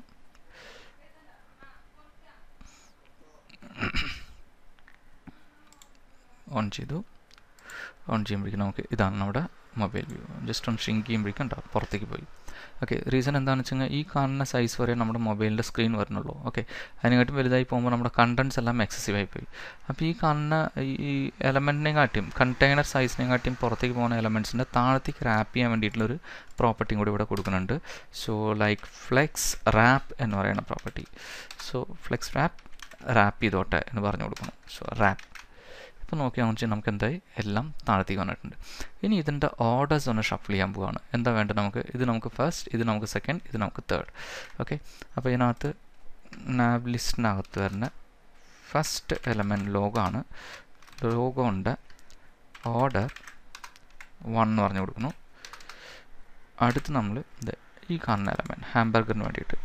ഓൺ ചെയ്തു. ഓൺ ചെയ്യുമ്പോഴേക്കും നമുക്ക് ഇതാണ് നമ്മുടെ മൊബൈൽ വ്യൂ ജസ്റ്റ് ഒന്ന് ഷ്രിങ്ക് ചെയ്യുമ്പോഴേക്കും ഉണ്ടാവും പുറത്തേക്ക് പോയി. ഓക്കെ റീസൺ എന്താണെന്ന് വെച്ച് കഴിഞ്ഞാൽ ഈ കാണുന്ന സൈസ് വരെ നമ്മുടെ മൊബൈലിന്റെ സ്ക്രീൻ വരുന്നുള്ളൂ ഓക്കെ അതിനെക്കാട്ടും വലുതായി പോകുമ്പോൾ നമ്മുടെ കണ്ടൻസ് എല്ലാം എക്സസീവ് ആയി പോയി. അപ്പോൾ ഈ കാണുന്ന ഈ എലമെന്റിനെ കാട്ടിയും കണ്ടെയ്നർ സൈസിനെ കാട്ടിയും പുറത്തേക്ക് പോകുന്ന എലമെന്റ്സിന്റെ താഴത്തേക്ക് റാപ്പ് ചെയ്യാൻ വേണ്ടിയിട്ടുള്ളൊരു പ്രോപ്പർട്ടിയും കൂടി ഇവിടെ കൊടുക്കുന്നുണ്ട്. സോ ലൈക്ക് ഫ്ലെക്സ് റാപ്പ് എന്ന് പറയുന്ന property so flex wrap wrap ചെയ്തോട്ടെ എന്ന് പറഞ്ഞു കൊടുക്കണം സോ റാപ്പ് ഇപ്പോൾ നോക്കുകയാണെന്ന് വെച്ചാൽ നമുക്ക് എന്തായി? എല്ലാം താഴത്തേക്ക് വന്നിട്ടുണ്ട്. ഇനി ഇതിന്റെ ഓർഡേഴ്സ് ഒന്ന് ഷഫിൾ ചെയ്യാൻ പോവാണ്. എന്താ വേണ്ടത് നമുക്ക്? ഇത് നമുക്ക് ഫസ്റ്റ് ഇത് നമുക്ക് സെക്കൻഡ് ഇത് നമുക്ക് തേർഡ് ഓക്കെ അപ്പോൾ ഇതിനകത്ത് നാബ് ലിസ്റ്റിനകത്ത് വരുന്ന ഫസ്റ്റ് എലമെന്റ് ലോഗാണ് ലോഗോന്റെ ഓർഡർ വൺ എന്ന് പറഞ്ഞു കൊടുക്കുന്നു. അടുത്ത് നമ്മൾ ഇത് ഈ കാണുന്ന എലമെന്റ് ഹാംബർഗറിന് വേണ്ടിയിട്ട്.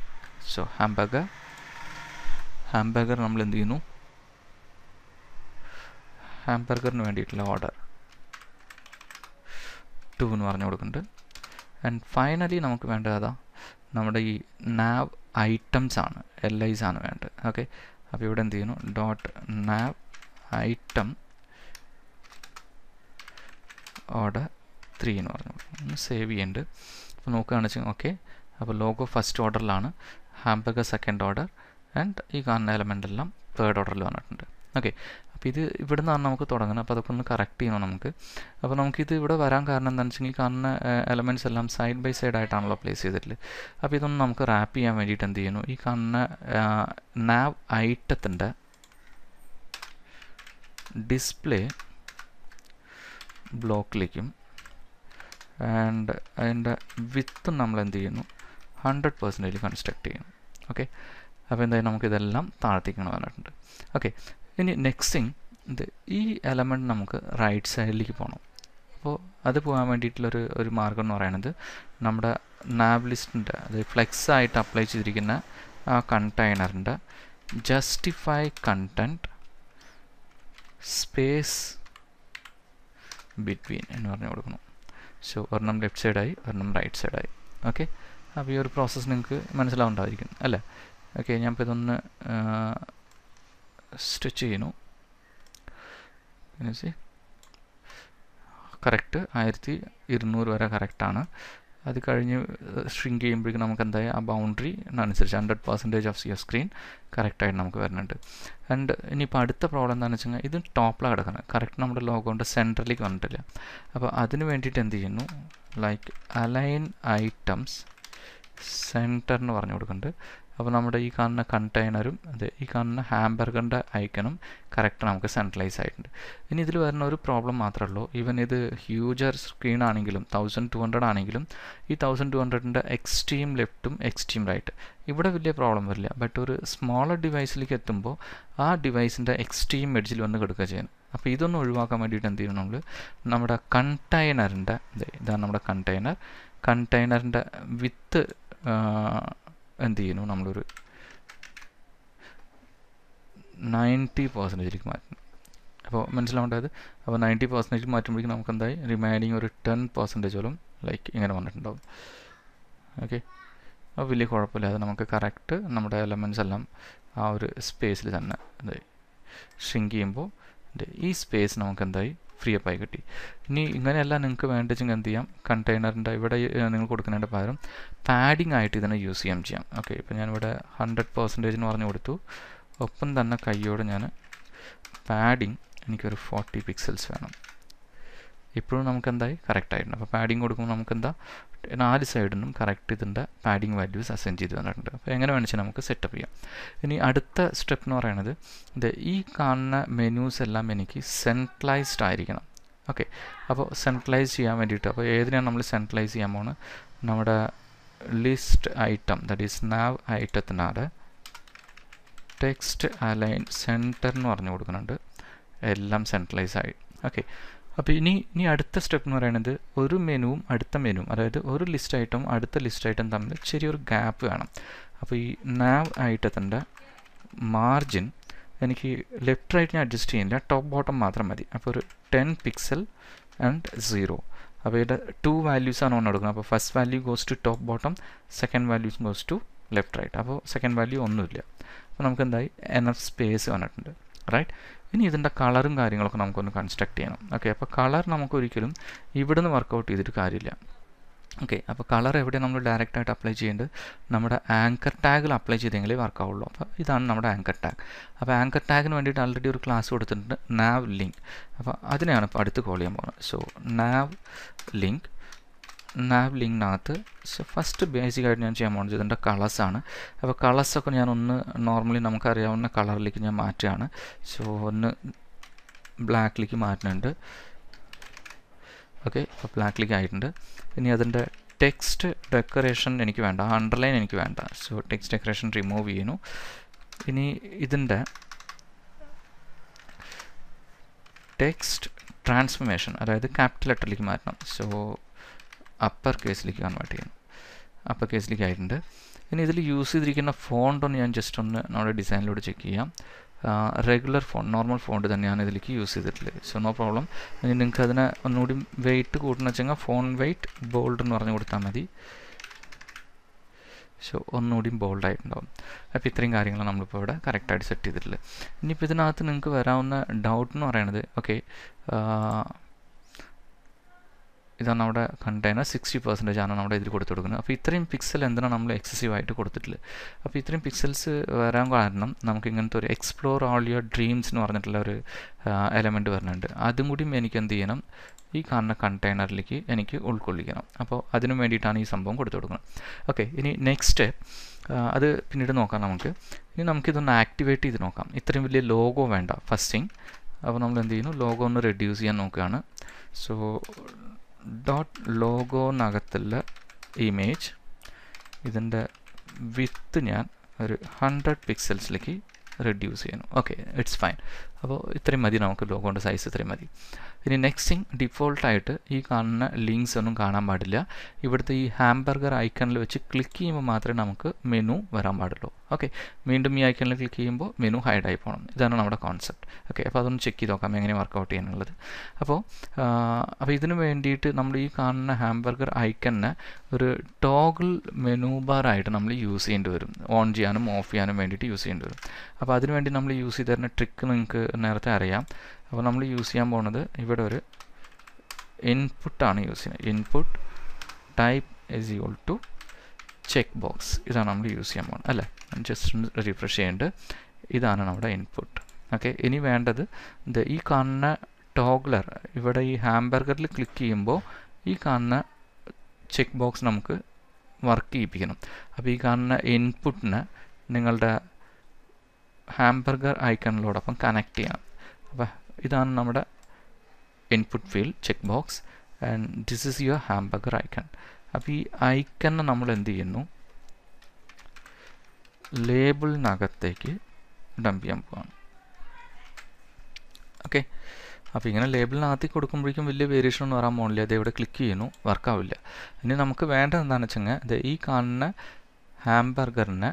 സോ ഹാംബർഗർ ഹാംബർഗർ നമ്മൾ എന്ത് ചെയ്യുന്നു? ഹാംബർഗറിന് വേണ്ടിയിട്ടുള്ള ഓർഡർ ടു എന്ന് പറഞ്ഞു കൊടുക്കുന്നുണ്ട്. ആൻഡ് ഫൈനലി നമുക്ക് വേണ്ടത് അതാ നമ്മുടെ ഈ നാവ് ഐറ്റംസ് ആണ് എൽ ഐസ് ആണ് വേണ്ടത്. ഓക്കെ അപ്പോൾ ഇവിടെ എന്ത് ചെയ്യുന്നു? ഡോട്ട് നാവ് ഐറ്റം ഓർഡർ ത്രീ എന്ന് പറഞ്ഞു കൊടുക്കുന്നു. സേവ് ചെയ്യുന്നുണ്ട് അപ്പോൾ നോക്കുകയാണെന്ന് വെച്ചാൽ ഓക്കെ അപ്പോൾ ലോഗോ ഫസ്റ്റ് ഓർഡറിലാണ് ഹാംബർഗർ സെക്കൻഡ് ഓർഡർ ആൻഡ് ഈ കാണുന്ന എലമെന്റ് എല്ലാം തേർഡ് ഓർഡറിൽ വന്നിട്ടുണ്ട്. ഓക്കെ അപ്പോൾ ഇത് ഇവിടെ നിന്നാണ് നമുക്ക് തുടങ്ങുന്നത്. അപ്പോൾ അതൊക്കെ ഒന്ന് കറക്റ്റ് ചെയ്യണം നമുക്ക്. അപ്പോൾ നമുക്കിത് ഇവിടെ വരാൻ കാരണം എന്താണെന്ന് വെച്ചാൽ കാണുന്ന എലമെന്റ്സ് എല്ലാം സൈഡ് ബൈ സൈഡ് ആയിട്ടാണല്ലോ പ്ലേസ് ചെയ്തിട്ടുള്ളത്. അപ്പോൾ ഇതൊന്ന് നമുക്ക് റാപ്പ് ചെയ്യാൻ വേണ്ടിയിട്ട് എന്ത് ചെയ്യുന്നു? ഈ കാണുന്ന നാവ് ഐറ്റത്തിന്റെ ഡിസ്പ്ലേ ബ്ലോക്കിലേക്കും ആൻഡ് അതിന്റെ വിത്ത് നമ്മൾ എന്ത് ചെയ്യുന്നു? ഹൺഡ്രഡ് പെർസെന്റേജ് കൺസ്ട്രക്ട് ചെയ്യുന്നു. ഓക്കെ അപ്പോൾ എന്തായാലും നമുക്കിതെല്ലാം താഴ്ത്തിക്കണം പറഞ്ഞിട്ടുണ്ട്. ഓക്കെ ഇനി നെക്സ്റ്റ് തിങ് ഇത് ഈ എലമെന്റ് നമുക്ക് റൈറ്റ് സൈഡിലേക്ക് പോകണം അപ്പോൾ അത് പോകാൻ വേണ്ടിയിട്ടുള്ളൊരു ഒരു മാർഗം എന്ന് പറയുന്നത് നമ്മുടെ നാബ് ലിസ്റ്റിന്റെ അത് ഫ്ലെക്സ് ആയിട്ട് അപ്ലൈ ചെയ്തിരിക്കുന്ന ആ കണ്ടെയ്നറിന്റെ ജസ്റ്റിഫൈ കണ്ടന്റ് സ്പേസ് ബിറ്റ്വീൻ എന്ന് പറഞ്ഞു കൊടുക്കണം സോ ഒരെണ്ണം ലെഫ്റ്റ് സൈഡായി ഒരെണ്ണം റൈറ്റ് സൈഡായി ഓക്കെ അപ്പോൾ ഈ ഒരു പ്രോസസ്സ് നിങ്ങൾക്ക് മനസ്സിലാവുണ്ടായിരിക്കും അല്ലേ? ഓക്കെ ഞാൻ ഇപ്പോൾ ഇതൊന്ന് സ്റ്റിച്ച് ചെയ്യുന്നു. കറക്റ്റ് ആയിരത്തി ഇരുന്നൂറ് വരെ കറക്റ്റാണ് അത് കഴിഞ്ഞ് ഷ്രിങ്ക് ചെയ്യുമ്പോഴേക്കും നമുക്ക് എന്തായാലും ആ ബൗണ്ടറി അനുസരിച്ച് hundred percentage of your screen കറക്റ്റായിട്ട് നമുക്ക് വരുന്നുണ്ട്. ആൻഡ് ഇനിയിപ്പോൾ അടുത്ത പ്രോബ്ലം എന്താണെന്ന് വെച്ച് കഴിഞ്ഞാൽ ഇത് ടോപ്പിലാണ് കിടക്കുന്നത്. കറക്റ്റ് നമ്മുടെ ലോഗോണ്ട് സെന്ററിലേക്ക് വന്നിട്ടില്ല. അപ്പോൾ അതിന് വേണ്ടിയിട്ട് എന്ത് ചെയ്യുന്നു? ലൈക്ക് അലൈൻ ഐറ്റംസ് സെന്റർ എന്ന് പറഞ്ഞു കൊടുക്കുന്നുണ്ട്. അപ്പോൾ നമ്മുടെ ഈ കാണുന്ന കണ്ടെയ്നറും അതെ ഈ കാണുന്ന ഹാംബർഗറിന്റെ ഐക്കണും കറക്റ്റ് നമുക്ക് സെൻട്രലൈസ് ആയിട്ടുണ്ട്. ഇനി ഇതിൽ വരുന്ന ഒരു പ്രോബ്ലം മാത്രമേ ഉള്ളൂ. ഈവൻ ഇത് ഹ്യൂജർ സ്ക്രീൻ ആണെങ്കിലും തൗസൻഡ് ടു ഹൺഡ്രഡ് ആണെങ്കിലും ഈ തൗസൻഡ് ടു ഹൺഡ്രഡിന്റെ എക്സ്ട്രീം ലെഫ്റ്റും എക്സ്ട്രീം റൈറ്റ് ഇവിടെ വലിയ പ്രോബ്ലം വരില്ല. ബട്ട് ഒരു സ്മോളർ ഡിവൈസിലേക്ക് എത്തുമ്പോൾ ആ ഡിവൈസിന്റെ എക്സ്ട്രീം എഡ്ജിൽ വന്ന് കിടക്കുക ചെയ്യുന്നത് അപ്പോൾ ഇതൊന്ന് ഒഴിവാക്കാൻ വേണ്ടിയിട്ട് എന്ത് ചെയ്യണം നമ്മൾ നമ്മുടെ കണ്ടെയ്നറിന്റെ ഇതാണ് നമ്മുടെ കണ്ടെയ്നർ കണ്ടെയ്നറിന്റെ വിത്ത് എന്ത് ചെയ്യുന്നു? നമ്മളൊരു നയന്റി പെർസെന്റേജിലേക്ക് മാറ്റുന്നു. അപ്പോൾ മനസ്സിലാവേണ്ടത്? അപ്പോൾ നയന്റി പെർസെന്റേജ് മാറ്റുമ്പോഴേക്കും നമുക്ക് എന്തായി റിമൈനിങ് ഒരു ടെൻ പെർസെന്റേജോളം ലൈക്ക് ഇങ്ങനെ വന്നിട്ടുണ്ടാവും. ഓക്കെ അപ്പോൾ വലിയ കുഴപ്പമില്ലാതെ നമുക്ക് കറക്റ്റ് നമ്മുടെ എലമെൻസ് എല്ലാം ആ ഒരു സ്പേസിൽ തന്നെ എന്തായി? ഷ്രിങ്ക് ചെയ്യുമ്പോൾ ഈ സ്പേസ് നമുക്ക് എന്തായി ഫ്രീ അപ്പ് ആയി കിട്ടി. ഇനി ഇങ്ങനെയല്ല നിങ്ങൾക്ക് വേണ്ടെങ്കിൽ എന്ത് ചെയ്യാം? കണ്ടെയ്നറിന്റെ ഇവിടെ നിങ്ങൾ കൊടുക്കുന്നതിന്റെ പകരം പാഡിംഗ് ആയിട്ട് ഇതിനെ യൂസ് ചെയ്യാൻ ചെയ്യാം. ഓക്കെ ഇപ്പോൾ ഞാനിവിടെ ഹൺഡ്രഡ് പെർസെന്റേജ് എന്ന് പറഞ്ഞു കൊടുത്തു. ഒപ്പം തന്നെ കൈയോടെ ഞാൻ പാഡിങ് എനിക്കൊരു ഫോർട്ടി പിക്സൽസ് വേണം. ഇപ്പോഴും നമുക്ക് എന്തായി? കറക്റ്റ് ആയിട്ടുണ്ട്. അപ്പോൾ പാഡിങ് കൊടുക്കുമ്പോൾ നമുക്ക് എന്താ നാല് സൈഡിനും കറക്റ്റ് ഇതിന്റെ പാഡിങ് വാല്യൂസ് അസൈൻ ചെയ്ത് തന്നിട്ടുണ്ട്. അപ്പോൾ എങ്ങനെ വേണമെച്ചാൽ നമുക്ക് സെറ്റപ്പ് ചെയ്യാം. ഇനി അടുത്ത സ്റ്റെപ്പ് എന്ന് പറയുന്നത് ഇത് ഈ കാണുന്ന മെനൂസ് എല്ലാം എനിക്ക് സെൻട്രലൈസ്ഡ് ആയിരിക്കണം. ഓക്കെ അപ്പോൾ സെൻട്രലൈസ് ചെയ്യാൻ വേണ്ടിയിട്ട് അപ്പോൾ ഏതിനാണ് നമ്മൾ സെൻട്രലൈസ് ചെയ്യാൻ പോകുന്നത് നമ്മുടെ ലിസ്റ്റ് ഐറ്റം ദാറ്റ് ഈസ് നാവ് ഐറ്റത്തിനാണ് ടെക്സ്റ്റ് അലൈൻ സെന്റർ എന്ന് പറഞ്ഞു കൊടുക്കുന്നുണ്ട്. എല്ലാം സെൻട്രലൈസ് ആയി. ഓക്കെ അപ്പോൾ ഇനി ഇനി അടുത്ത സ്റ്റെപ്പ് എന്ന് പറയുന്നത് ഒരു മെനുവും അടുത്ത മെനുവും അതായത് ഒരു ലിസ്റ്റ് ഐറ്റം അടുത്ത ലിസ്റ്റ് ഐറ്റം തമ്മിൽ ചെറിയൊരു ഗ്യാപ്പ് വേണം. അപ്പോൾ ഈ നാവ് ഐറ്റത്തിന്റെ മാർജിൻ എനിക്ക് ലെഫ്റ്റ് റൈറ്റിനെ അഡ്ജസ്റ്റ് ചെയ്യുന്നില്ല ടോപ്പ് ബോട്ടം മാത്രം മതി. അപ്പോൾ ഒരു ടെൻ പിക്സൽ ആൻഡ് സീറോ അപ്പോൾ ഇവിടെ ടു വാല്യൂസ് ആണ് ഒന്ന് കൊടുക്കുന്നത് അപ്പോൾ first value goes to top bottom second values goes to left right അപ്പോൾ സെക്കൻഡ് വാല്യൂ ഒന്നുമില്ല. അപ്പോൾ നമുക്ക് എന്തായി? എനഫ് സ്പേസ് വന്നിട്ടുണ്ട്. റൈറ്റ് ഇനി ഇതിന്റെ കളറും കാര്യങ്ങളൊക്കെ നമുക്കൊന്ന് കൺസ്ട്രക്ട് ചെയ്യണം. ഓക്കെ അപ്പോൾ കളർ നമുക്കൊരിക്കലും ഇവിടുന്ന് വർക്കൗട്ട് ചെയ്തിട്ട് കാര്യമില്ല. ഓക്കെ അപ്പോൾ കളർ എവിടെ നമ്മൾ ഡയറക്റ്റായിട്ട് അപ്ലൈ ചെയ്യേണ്ടത്? നമ്മുടെ ആങ്കർ ടാഗിൽ അപ്ലൈ ചെയ്തെങ്കിലേ വർക്കാവുള്ളൂ അപ്പോൾ ഇതാണ് നമ്മുടെ ആങ്കർ ടാഗ് അപ്പോൾ ആങ്കർ ടാഗിന് വേണ്ടിയിട്ട് ആൾറെഡി ഒരു ക്ലാസ് കൊടുത്തിട്ടുണ്ട് നാവ് ലിങ്ക് അപ്പോൾ അതിനെയാണ് ഇപ്പോൾ അടുത്ത് കോൾ ചെയ്യാൻ പോകുന്നത്. സോ നാവ് ലിങ്ക് നാവ് ലിങ്കിനകത്ത് സോ ഫസ്റ്റ് ബേസിക്കായിട്ട് ഞാൻ ചെയ്യാൻ പോകുന്നത് ഇതിന്റെ കളേഴ്സാണ് അപ്പോൾ കളേഴ്സൊക്കെ ഞാനൊന്ന് നോർമലി നമുക്കറിയാവുന്ന കളറിലേക്ക് ഞാൻ മാറ്റുകയാണ്. സോ ഒന്ന് ബ്ലാക്കിലേക്ക് മാറ്റുന്നുണ്ട്. ഓക്കെ അപ്പോൾ ബ്ലാക്കിലേക്ക് ആയിട്ടുണ്ട്. ഇനി അതിന്റെ ടെക്സ്റ്റ് ഡെക്കറേഷൻ എനിക്ക് വേണ്ട. അണ്ടർലൈൻ എനിക്ക് വേണ്ട. സോ ടെക്സ്റ്റ് ഡെക്കറേഷൻ റിമൂവ് ചെയ്യുന്നു. ഇനി ഇതിന്റെ ടെക്സ്റ്റ് ട്രാൻസ്ഫർമേഷൻ അതായത് ക്യാപിറ്റൽ ലെറ്ററിലേക്ക് മാറ്റണം. സോ അപ്പർ കേസിലേക്ക് കൺവേർട്ട് ചെയ്യണം. അപ്പർ കേസിലേക്ക് ആയിട്ടുണ്ട്. ഇനി ഇതിൽ യൂസ് ചെയ്തിരിക്കുന്ന ഫോണ്ട് ഒന്ന് ഞാൻ ജസ്റ്റ് ഒന്ന് നമ്മുടെ ഡിസൈനിലൂടെ ചെക്ക് ചെയ്യാം. റെഗുലർ ഫോൺ നോർമൽ ഫോണ്ട് തന്നെയാണ് ഇതിലേക്ക് യൂസ് ചെയ്തിട്ടുള്ളത്. സോ നോ പ്രോബ്ലം ഇനി നിങ്ങൾക്ക് അതിനെ ഒന്നുകൂടി വെയിറ്റ് കൂട്ടണം വെച്ചാൽ ഫോൺ വെയിറ്റ് ബോൾഡ് എന്ന് പറഞ്ഞു കൊടുത്താൽ മതി. സോ ഒന്നുകൂടി ബോൾഡ് ആയിട്ടുണ്ടാവും. അപ്പോൾ ഇത്രയും കാര്യങ്ങളാണ് നമ്മളിപ്പോൾ ഇവിടെ കറക്റ്റായിട്ട് സെറ്റ് ചെയ്തിട്ടുള്ളത്. ഇനിയിപ്പോൾ ഇതിനകത്ത് നിങ്ങൾക്ക് വരാവുന്ന ഡൗട്ട് എന്ന് പറയുന്നത് ഓക്കെ ഇതാണ് നമ്മുടെ കണ്ടെയ്നർ സിക്സ്റ്റി പെർസെന്റേജ് ആണ് നമ്മുടെ ഇതിൽ കൊടുത്തു കൊടുക്കുന്നത് അപ്പോൾ ഇത്രയും പിക്സൽ എന്തിനാണ് നമ്മൾ എക്സസീവ് ആയിട്ട് കൊടുത്തിട്ടില്ല അപ്പോൾ ഇത്രയും പിക്സൽസ് വരാൻ കാരണം നമുക്ക് ഇങ്ങനത്തെ ഒരു എക്സ്പ്ലോർ ഓൾ യുവർ ഡ്രീംസ് എന്ന് പറഞ്ഞിട്ടുള്ള ഒരു എലമെന്റ് വരുന്നുണ്ട്. അതും കൂടിയും എനിക്ക് എന്ത് ചെയ്യണം? ഈ കാണുന്ന കണ്ടെയ്നറിലേക്ക് എനിക്ക് ഉൾക്കൊള്ളിക്കണം. അപ്പോൾ അതിനു വേണ്ടിയിട്ടാണ് ഈ സംഭവം കൊടുത്തു കൊടുക്കുന്നത് ഓക്കെ ഇനി നെക്സ്റ്റ് അത് പിന്നീട് നോക്കാം നമുക്ക്. ഇനി നമുക്കിതൊന്ന് ആക്ടിവേറ്റ് ചെയ്ത് നോക്കാം. ഇത്രയും വലിയ ലോഗോ വേണ്ട. ഫസ്റ്റ് തിങ് അപ്പോൾ നമ്മൾ എന്ത് ചെയ്യുന്നു? ലോഗോ ഒന്ന് റെഡ്യൂസ് ചെയ്യാൻ നോക്കുകയാണ്. സോ ഡോട്ട് ലോഗോന്നകത്തുള്ള ഇമേജ് ഇതിന്റെ വിത്ത് ഞാൻ ഒരു ഹൺഡ്രഡ് പിക്സൽസിലേക്ക് റെഡ്യൂസ് ചെയ്യണം ഓക്കെ ഇറ്റ്സ് ഫൈൻ അപ്പോൾ ഇത്രയും മതി നമുക്ക് ലോഗോന്റെ സൈസ് ഇത്രയും മതി. ഇനി നെക്സ്റ്റ് തിങ് ഡിഫോൾട്ടായിട്ട് ഈ കാണുന്ന ലിങ്ക്സ് ഒന്നും കാണാൻ പാടില്ല. ഇവിടുത്തെ ഈ ഹാംബർഗർ ഐക്കണിൽ വെച്ച് ക്ലിക്ക് ചെയ്യുമ്പോൾ മാത്രമേ നമുക്ക് മെനു വരാൻ പാടുള്ളൂ. ഓക്കെ വീണ്ടും ഈ ഐക്കണിൽ ക്ലിക്ക് ചെയ്യുമ്പോൾ മെനു ഹൈഡായി പോകണം ഇതാണ് നമ്മുടെ കോൺസെപ്റ്റ് ഓക്കെ അപ്പോൾ അതൊന്ന് ചെക്ക് ചെയ്ത് നോക്കാം എങ്ങനെ വർക്കൗട്ട് ചെയ്യാനുള്ളത്. അപ്പോൾ അപ്പോൾ ഇതിന് വേണ്ടിയിട്ട് നമ്മൾ ഈ കാണുന്ന ഹാംബർഗർ ഐക്കണിനെ ഒരു ടോഗിൾ മെനു ബാറായിട്ട് നമ്മൾ യൂസ് ചെയ്യേണ്ടി വരും. ഓൺ ചെയ്യാനും ഓഫ് ചെയ്യാനും വേണ്ടിയിട്ട് യൂസ് ചെയ്യേണ്ടി വരും. അപ്പോൾ അതിനുവേണ്ടി നമ്മൾ യൂസ് ചെയ്ത് തരുന്ന ട്രിക്ക് നിങ്ങൾക്ക് നേരത്തെ അറിയാം. അപ്പോൾ നമ്മൾ യൂസ് ചെയ്യാൻ പോകുന്നത് ഇവിടെ ഒരു ഇൻപുട്ടാണ് യൂസ് ചെയ്യുന്നത്. Input type is equal to check box ഇതാണ് നമ്മൾ യൂസ് ചെയ്യാൻ പോകുന്നത് അല്ലേ? ജസ്റ്റ് ഒന്ന് റിഫ്രഷ് ചെയ്യേണ്ടത് ഇതാണ് നമ്മുടെ ഇൻപുട്ട് ഓക്കെ ഇനി വേണ്ടത് ഇത് ഈ കാണുന്ന ടോഗ്ലർ ഇവിടെ ഈ ഹാംബർഗറിൽ ക്ലിക്ക് ചെയ്യുമ്പോൾ ഈ കാണുന്ന ചെക്ക് ബോക്സ് നമുക്ക് വർക്ക് ചെയ്യിപ്പിക്കണം. അപ്പോൾ ഈ കാണുന്ന ഇൻപുട്ടിന് നിങ്ങളുടെ ഹാംബർഗർ ഐക്കണിലോടൊപ്പം കണക്ട് ചെയ്യണം. അപ്പോൾ ഇതാണ് നമ്മുടെ input field check box and this is your hamburger icon അപ്പോൾ ഈ ഐക്കണിനെ നമ്മൾ എന്ത് ചെയ്യുന്നു? ലേബിളിനകത്തേക്ക് ഡംപ് ചെയ്യാൻ പോവാണ്. ഓക്കെ അപ്പോൾ ഇങ്ങനെ ലേബിളിനകത്തേക്ക് കൊടുക്കുമ്പോഴേക്കും വലിയ വേരിയേഷൻ ഒന്നും വരാൻ പോകണില്ല അത് ഇവിടെ ക്ലിക്ക് ചെയ്യുന്നു. വർക്കാവില്ല ഇനി നമുക്ക് വേണ്ടത് എന്താണെന്ന് വെച്ചാൽ ഈ കാണുന്ന ഹാംബർഗറിനെ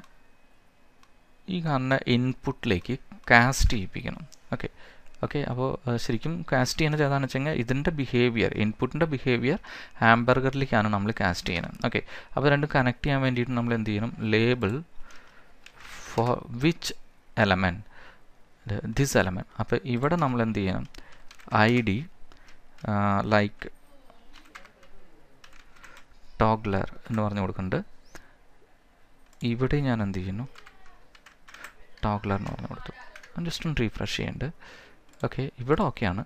ഈ കാണുന്ന ഇൻപുട്ടിലേക്ക് കാസ്റ്റ് ചെയ്യിപ്പിക്കണം. ഓക്കെ ഓക്കെ അപ്പോൾ ശരിക്കും കാസ്റ്റ് ചെയ്യുന്നത് ഏതാണെന്ന് വെച്ച് കഴിഞ്ഞാൽ ഇതിന്റെ ബിഹേവിയർ ഇൻപുട്ടിന്റെ ബിഹേവിയർ ഹാംബർഗറിലേക്കാണ് നമ്മൾ കാസ്റ്റ് ചെയ്യുന്നത്. ഓക്കെ അപ്പോൾ രണ്ടും കണക്ട് ചെയ്യാൻ വേണ്ടിയിട്ട് നമ്മൾ എന്ത് ചെയ്യണം? Label for which element this element അപ്പോൾ ഇവിടെ നമ്മൾ എന്ത് ചെയ്യണം? ഐ ഡി ലൈക്ക് ടോഗ്ലർ എന്ന് പറഞ്ഞു കൊടുക്കുന്നുണ്ട്. ഇവിടെ ഞാൻ എന്ത് ചെയ്യുന്നു? ടോഗ്ലർ എന്ന് പറഞ്ഞു കൊടുത്തു. ജസ്റ്റ് ഒന്ന് റീഫ്രഷ് ചെയ്യുന്നുണ്ട് ഓക്കെ ഇവിടെ ഓക്കെയാണ്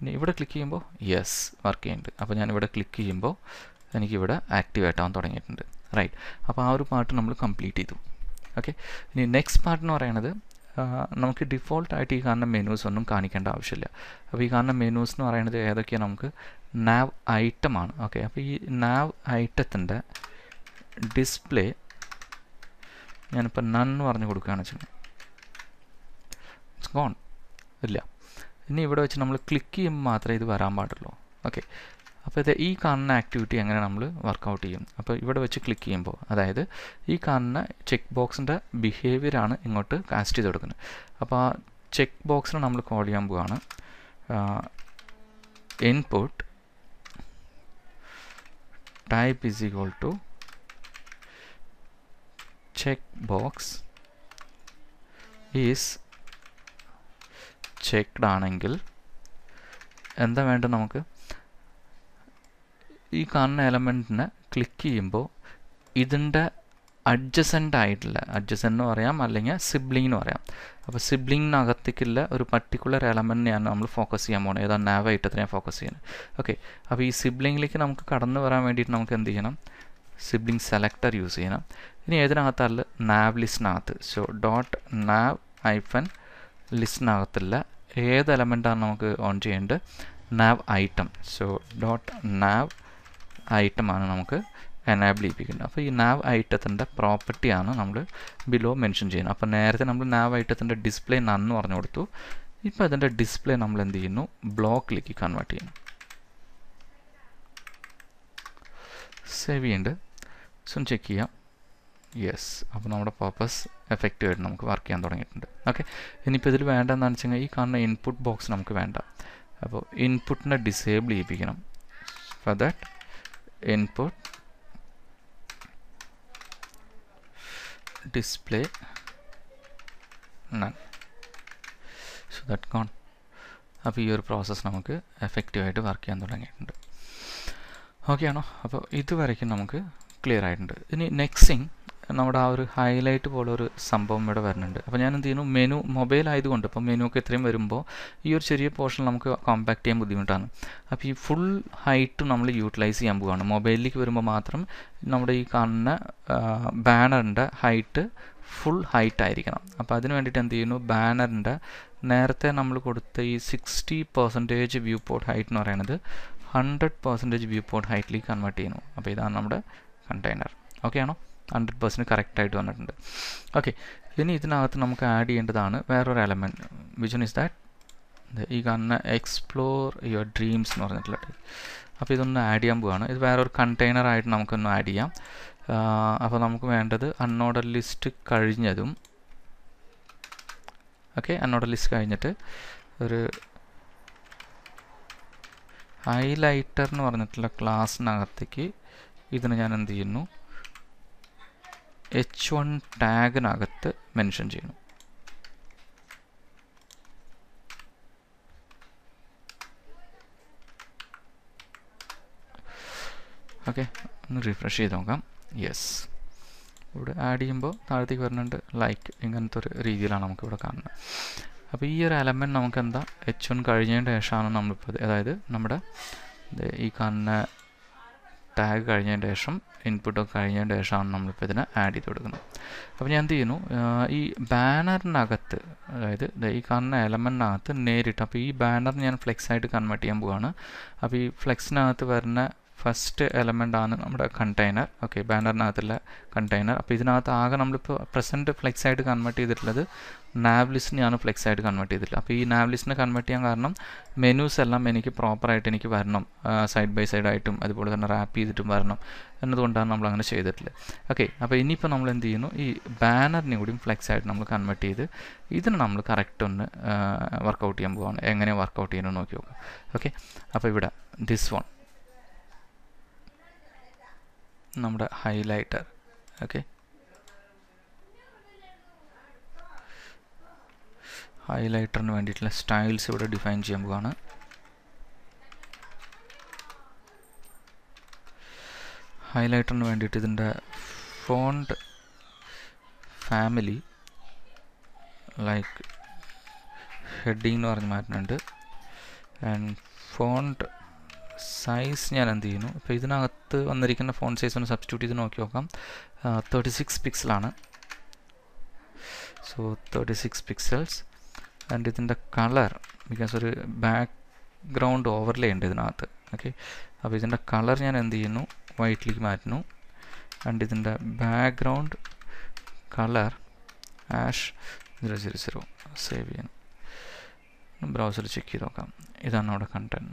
ഇനി ഇവിടെ ക്ലിക്ക് ചെയ്യുമ്പോൾ യെസ് വർക്ക് ചെയ്യുന്നുണ്ട്. അപ്പോൾ ഞാൻ ക്ലിക്ക് ചെയ്യുമ്പോൾ എനിക്കിവിടെ ആക്റ്റീവേറ്റ് ആവാൻ തുടങ്ങിയിട്ടുണ്ട്. റൈറ്റ് അപ്പോൾ ആ ഒരു പാർട്ട് നമ്മൾ കംപ്ലീറ്റ് ചെയ്തു. ഓക്കെ ഇനി നെക്സ്റ്റ് പാർട്ട് എന്ന് പറയുന്നത് നമുക്ക് ഡിഫോൾട്ടായിട്ട് ഈ കാണുന്ന മെനൂസ് ഒന്നും കാണിക്കേണ്ട ആവശ്യമില്ല. അപ്പോൾ ഈ കാണുന്ന മെനൂസ് എന്ന് പറയുന്നത് ഏതൊക്കെയാണ് നമുക്ക് നാവ് ഐറ്റമാണ് ഓക്കെ അപ്പോൾ ഈ നാവ് ഐറ്റത്തിന്റെ ഡിസ്പ്ലേ ഞാനിപ്പോൾ നൺ എന്ന് പറഞ്ഞു കൊടുക്കുകയാണ് വെച്ചാൽ ഗോൺ ഇല്ല. ഇനി ഇവിടെ വെച്ച് നമ്മൾ ക്ലിക്ക് ചെയ്യുമ്പോൾ മാത്രമേ ഇത് വരാൻ പാടുള്ളൂ. ഓക്കെ അപ്പോൾ ഇത് ഈ കാണുന്ന ആക്ടിവിറ്റി എങ്ങനെ നമ്മൾ വർക്കൗട്ട് ചെയ്യും? അപ്പോൾ ഇവിടെ വെച്ച് ക്ലിക്ക് ചെയ്യുമ്പോൾ അതായത് ഈ കാണുന്ന ചെക്ക് ബോക്സിന്റെ ബിഹേവിയറാണ് ഇങ്ങോട്ട് കാസ്റ്റ് ചെയ്ത് കൊടുക്കുന്നത്. അപ്പോൾ ആ ചെക്ക് ബോക്സിനെ നമ്മൾ കോൾ ചെയ്യാൻ പോവുകയാണ് input type is equal to check box is checked ആണെങ്കിൽ എന്താ വേണ്ടത് നമുക്ക്? ഈ കാണുന്ന എലമെന്റിനെ ക്ലിക്ക് ചെയ്യുമ്പോൾ ഇതിന്റെ അഡ്ജസന്റ് ആയിട്ടുള്ള അഡ്ജസന്റ് എന്ന് പറയാം അല്ലെങ്കിൽ സിബ്ലിംഗ് എന്ന് പറയാം. അപ്പോൾ സിബ്ലിങ്ങിനകത്തേക്കുള്ള ഒരു പർട്ടിക്കുലർ എലമെന്റിനെയാണ് നമ്മൾ ഫോക്കസ് ചെയ്യാൻ പോകുന്നത് ഏതാ നാവ് ഫോക്കസ് ചെയ്യുന്നത്. ഓക്കെ അപ്പോൾ ഈ സിബ്ലിങ്ങിലേക്ക് നമുക്ക് കടന്നു വരാൻ വേണ്ടിയിട്ട് നമുക്ക് എന്ത് ചെയ്യണം? സിബ്ലിംഗ് സെലക്ടർ യൂസ് ചെയ്യണം. ഇനി ഏതിനകത്തല്ല നാവ് ലിസ്റ്റിനകത്ത് സോ ഡോട്ട് നാവ് ഐഫൻ ലിസ്റ്റിനകത്തുള്ള ഏത് എലമെന്റാണ് നമുക്ക് ഓൺ ചെയ്യേണ്ടത്? നാവ് ഐറ്റം സോ ഡോട്ട് നാവ് ഐറ്റമാണ് നമുക്ക് എനാബിൾ ചെയ്യിപ്പിക്കുന്നത്. അപ്പോൾ ഈ നാവ് ഐറ്റത്തിന്റെ പ്രോപ്പർട്ടിയാണ് നമ്മൾ ബിലോ മെൻഷൻ ചെയ്യുന്നത്. അപ്പോൾ നേരത്തെ നമ്മൾ നാവ് ഐറ്റത്തിന്റെ ഡിസ്പ്ലേ നന്ന് പറഞ്ഞു കൊടുത്തു. ഇപ്പോൾ അതിന്റെ ഡിസ്പ്ലേ നമ്മൾ എന്ത് ചെയ്യുന്നു? ബ്ലോക്കിലേക്ക് കൺവേർട്ട് ചെയ്യുന്നു. സേവ് ചെയ്യുന്നുണ്ട് സോ ചെക്ക് ചെയ്യാം. യെസ് അപ്പോൾ നമ്മുടെ പർപ്പസ് എഫക്റ്റീവ് ആയിട്ട് നമുക്ക് വർക്ക് ചെയ്യാൻ തുടങ്ങിയിട്ടുണ്ട്. ഓക്കെ ഇനിയിപ്പോൾ ഇതിൽ വേണ്ടതെന്ന് വെച്ച് കഴിഞ്ഞാൽ ഈ കാണുന്ന ഇൻപുട്ട് ബോക്സ് നമുക്ക് വേണ്ട. അപ്പോൾ ഇൻപുട്ടിനെ disable ചെയ്യിപ്പിക്കണം. For that input display none so that gone അപ്പോൾ ഈ ഒരു പ്രോസസ്സ് നമുക്ക് എഫക്റ്റീവായിട്ട് വർക്ക് ചെയ്യാൻ തുടങ്ങിയിട്ടുണ്ട്. ഓക്കെ ആണോ? അപ്പോൾ ഇതുവരയ്ക്കും നമുക്ക് ക്ലിയർ ആയിട്ടുണ്ട്. ഇനി നെക്സ്റ്റിങ് നമ്മുടെ ആ ഒരു ഹൈലൈറ്റ് പോലെ ഒരു സംഭവം ഇവിടെ വരുന്നുണ്ട്. അപ്പോൾ ഞാൻ എന്ത് ചെയ്യുന്നു? മെനു മൊബൈൽ ആയതുകൊണ്ട് അപ്പോൾ മെനു ഒക്കെ ഇത്രയും വരുമ്പോൾ ഈ ഒരു ചെറിയ പോർഷൻ നമുക്ക് കോമ്പാക്ട് ചെയ്യാൻ ബുദ്ധിമുട്ടാണ്. അപ്പോൾ ഈ ഫുൾ ഹൈറ്റ് നമ്മൾ യൂട്ടിലൈസ് ചെയ്യാൻ പോവുകയാണ് മൊബൈലിലേക്ക് വരുമ്പോൾ മാത്രം നമ്മുടെ ഈ കാണുന്ന ബാനറിന്റെ ഹൈറ്റ് ഫുൾ ഹൈറ്റ് ആയിരിക്കണം. അപ്പോൾ അതിന് വേണ്ടിയിട്ട് എന്ത് ചെയ്യുന്നു? ബാനറിന്റെ നേരത്തെ നമ്മൾ കൊടുത്ത ഈ sixty percentage view port height എന്ന് പറയുന്നത് ഹൺഡ്രഡ് പെർസെന്റേജ് വ്യൂ പോർട്ട് ഹൈറ്റിലേക്ക് കൺവേർട്ട് ചെയ്യുന്നു. അപ്പോൾ ഇതാണ് നമ്മുടെ കണ്ടെയ്നർ ഓക്കെ ആണോ? ഹൺഡ്രഡ് പെർസെന്റ് കറക്റ്റായിട്ട് വന്നിട്ടുണ്ട്. ഓക്കെ ഇനി ഇതിനകത്ത് നമുക്ക് ആഡ് ചെയ്യേണ്ടതാണ് വേറൊരു എലമെന്റ് വൺ ഇസ് ദാറ്റ് ഈ കാണുന്ന എക്സ്പ്ലോർ യുവർ ഡ്രീംസ് എന്ന് പറഞ്ഞിട്ടുള്ള അപ്പോൾ ഇതൊന്ന് ആഡ് ചെയ്യാൻ പോവുകയാണ് ഇത് വേറൊരു കണ്ടെയ്നറായിട്ട് നമുക്കൊന്ന് ആഡ് ചെയ്യാം. അപ്പോൾ നമുക്ക് വേണ്ടത് അൺഓർഡർ ലിസ്റ്റ് കഴിഞ്ഞതും ഓക്കെ അൺഓർഡർ ലിസ്റ്റ് കഴിഞ്ഞിട്ട് ഒരു ഹൈലൈറ്റർ എന്ന് പറഞ്ഞിട്ടുള്ള ക്ലാസ്സിനകത്തേക്ക് ഇതിന് ഞാൻ എന്ത് ചെയ്യുന്നു? എച്ച് വൺ ടാഗിനകത്ത് മെൻഷൻ ചെയ്യണം. ഓക്കെ ഒന്ന് റിഫ്രഷ് ചെയ്ത് നോക്കാം. യെസ് ഇവിടെ ആഡ് ചെയ്യുമ്പോൾ താഴത്തേക്ക് വരുന്നുണ്ട് ലൈക്ക് ഇങ്ങനത്തെ ഒരു രീതിയിലാണ് നമുക്കിവിടെ കാണുന്നത്. അപ്പോൾ ഈ ഒരു എലമെന്റ് നമുക്ക് എന്താ എച്ച് വൺ കഴിഞ്ഞതിന് ശേഷമാണ് നമ്മളിപ്പോൾ അതായത് നമ്മുടെ ഈ കാണുന്ന ടാഗ് കഴിഞ്ഞതിന് ശേഷം ഇൻപുട്ടൊക്കെ കഴിഞ്ഞതിന് ശേഷമാണ് നമ്മളിപ്പോൾ ഇതിനെ ആഡ് ചെയ്ത് കൊടുക്കുന്നത്. അപ്പോൾ ഞാൻ എന്ത് ചെയ്യുന്നു? ഈ ബാനറിനകത്ത് അതായത് ഈ കാണുന്ന എലമെന്റിനകത്ത് നേരിട്ട് അപ്പോൾ ഈ ബാനർ ഞാൻ ഫ്ലെക്സ് ആയിട്ട് കൺവേർട്ട് ചെയ്യാൻ പോവുകയാണ് അപ്പോൾ ഈ ഫ്ലെക്സിനകത്ത് വരുന്ന ഫസ്റ്റ് എലമെന്റ് ആണ് നമ്മുടെ കണ്ടെയ്നർ ഓക്കെ ബാനറിനകത്തുള്ള കണ്ടെയ്നർ അപ്പോൾ ഇതിനകത്ത് ആകെ നമ്മളിപ്പോൾ പ്രസന്റ് ഫ്ലെക്സ് ആയിട്ട് കൺവേർട്ട് ചെയ്തിട്ടുള്ളത് നാവ് ലിസ്റ്റിനെയാണ് ഫ്ലെക്സ് ആയിട്ട് കൺവേർട്ട് ചെയ്തിട്ടുള്ളത്. അപ്പോൾ ഈ നാവ് ലിസ്റ്റിനെ കൺവേർട്ട് ചെയ്യാൻ കാരണം മെനൂസ് എല്ലാം എനിക്ക് പ്രോപ്പറായിട്ട് എനിക്ക് വരണം. സൈഡ് ബൈ സൈഡ് ആയിട്ടും അതുപോലെ തന്നെ റാപ്പ് ചെയ്തിട്ടും വരണം എന്നതുകൊണ്ടാണ് നമ്മൾ അങ്ങനെ ചെയ്തിട്ടുള്ളത്. ഓക്കെ അപ്പോൾ ഇനിയിപ്പോൾ നമ്മൾ എന്ത് ചെയ്യുന്നു? ഈ ബാനറിനെ കൂടിയും ഫ്ലെക്സ് ആയിട്ട് നമ്മൾ കൺവേർട്ട് ചെയ്ത് ഇതിന് നമ്മൾ കറക്റ്റ് ഒന്ന് വർക്കൗട്ട് ചെയ്യാൻ പോവാണ്. എങ്ങനെ വർക്കൗട്ട് ചെയ്യണമെന്ന് നോക്കി നോക്കാം. ഓക്കെ അപ്പോൾ ഇവിടെ ദിസ് വൺ നമ്മുടെ ഹൈലൈറ്റർ ഓക്കെ ഹൈലൈറ്ററിന് വേണ്ടിയിട്ടുള്ള സ്റ്റൈൽസ് ഇവിടെ ഡിഫൈൻ ചെയ്യാൻ പോവാണ്. ഹൈലൈറ്ററിന് വേണ്ടിയിട്ട് ഇതിന്റെ ഫോണ്ട് ഫാമിലി ലൈക്ക് ഹെഡിങ് എന്ന് പറഞ്ഞ് മാറ്റുന്നുണ്ട് ആൻഡ് ഫോണ്ട് സൈസ് ഞാൻ എന്ത് ചെയ്യുന്നു ഇപ്പോൾ ഇതിനകത്ത് വന്നിരിക്കുന്ന ഫോൺ സൈസ് ഒന്ന് സബ്സ്റ്റിറ്റ്യൂട്ട് ചെയ്ത് നോക്കി നോക്കാം. Thirty six പിക്സലാണ് so thirty six pixels and ഇതിന്റെ കളർ ബിക്കോസ് ഒരു ബാക്ക്ഗ്രൗണ്ട് ഓവർലേ ഉണ്ട് ഇതിനകത്ത്. ഓക്കെ അപ്പോൾ ഇതിന്റെ കളർ ഞാൻ എന്ത് ചെയ്യുന്നു വൈറ്റിലേക്ക് മാറ്റുന്നു. ആൻഡ് ഇതിന്റെ background colour hash zero zero zero save ചെയ്യുന്നു. ബ്രൗസർ ചെക്ക് ചെയ്ത് നോക്കാം ഇതാണ് അവിടെ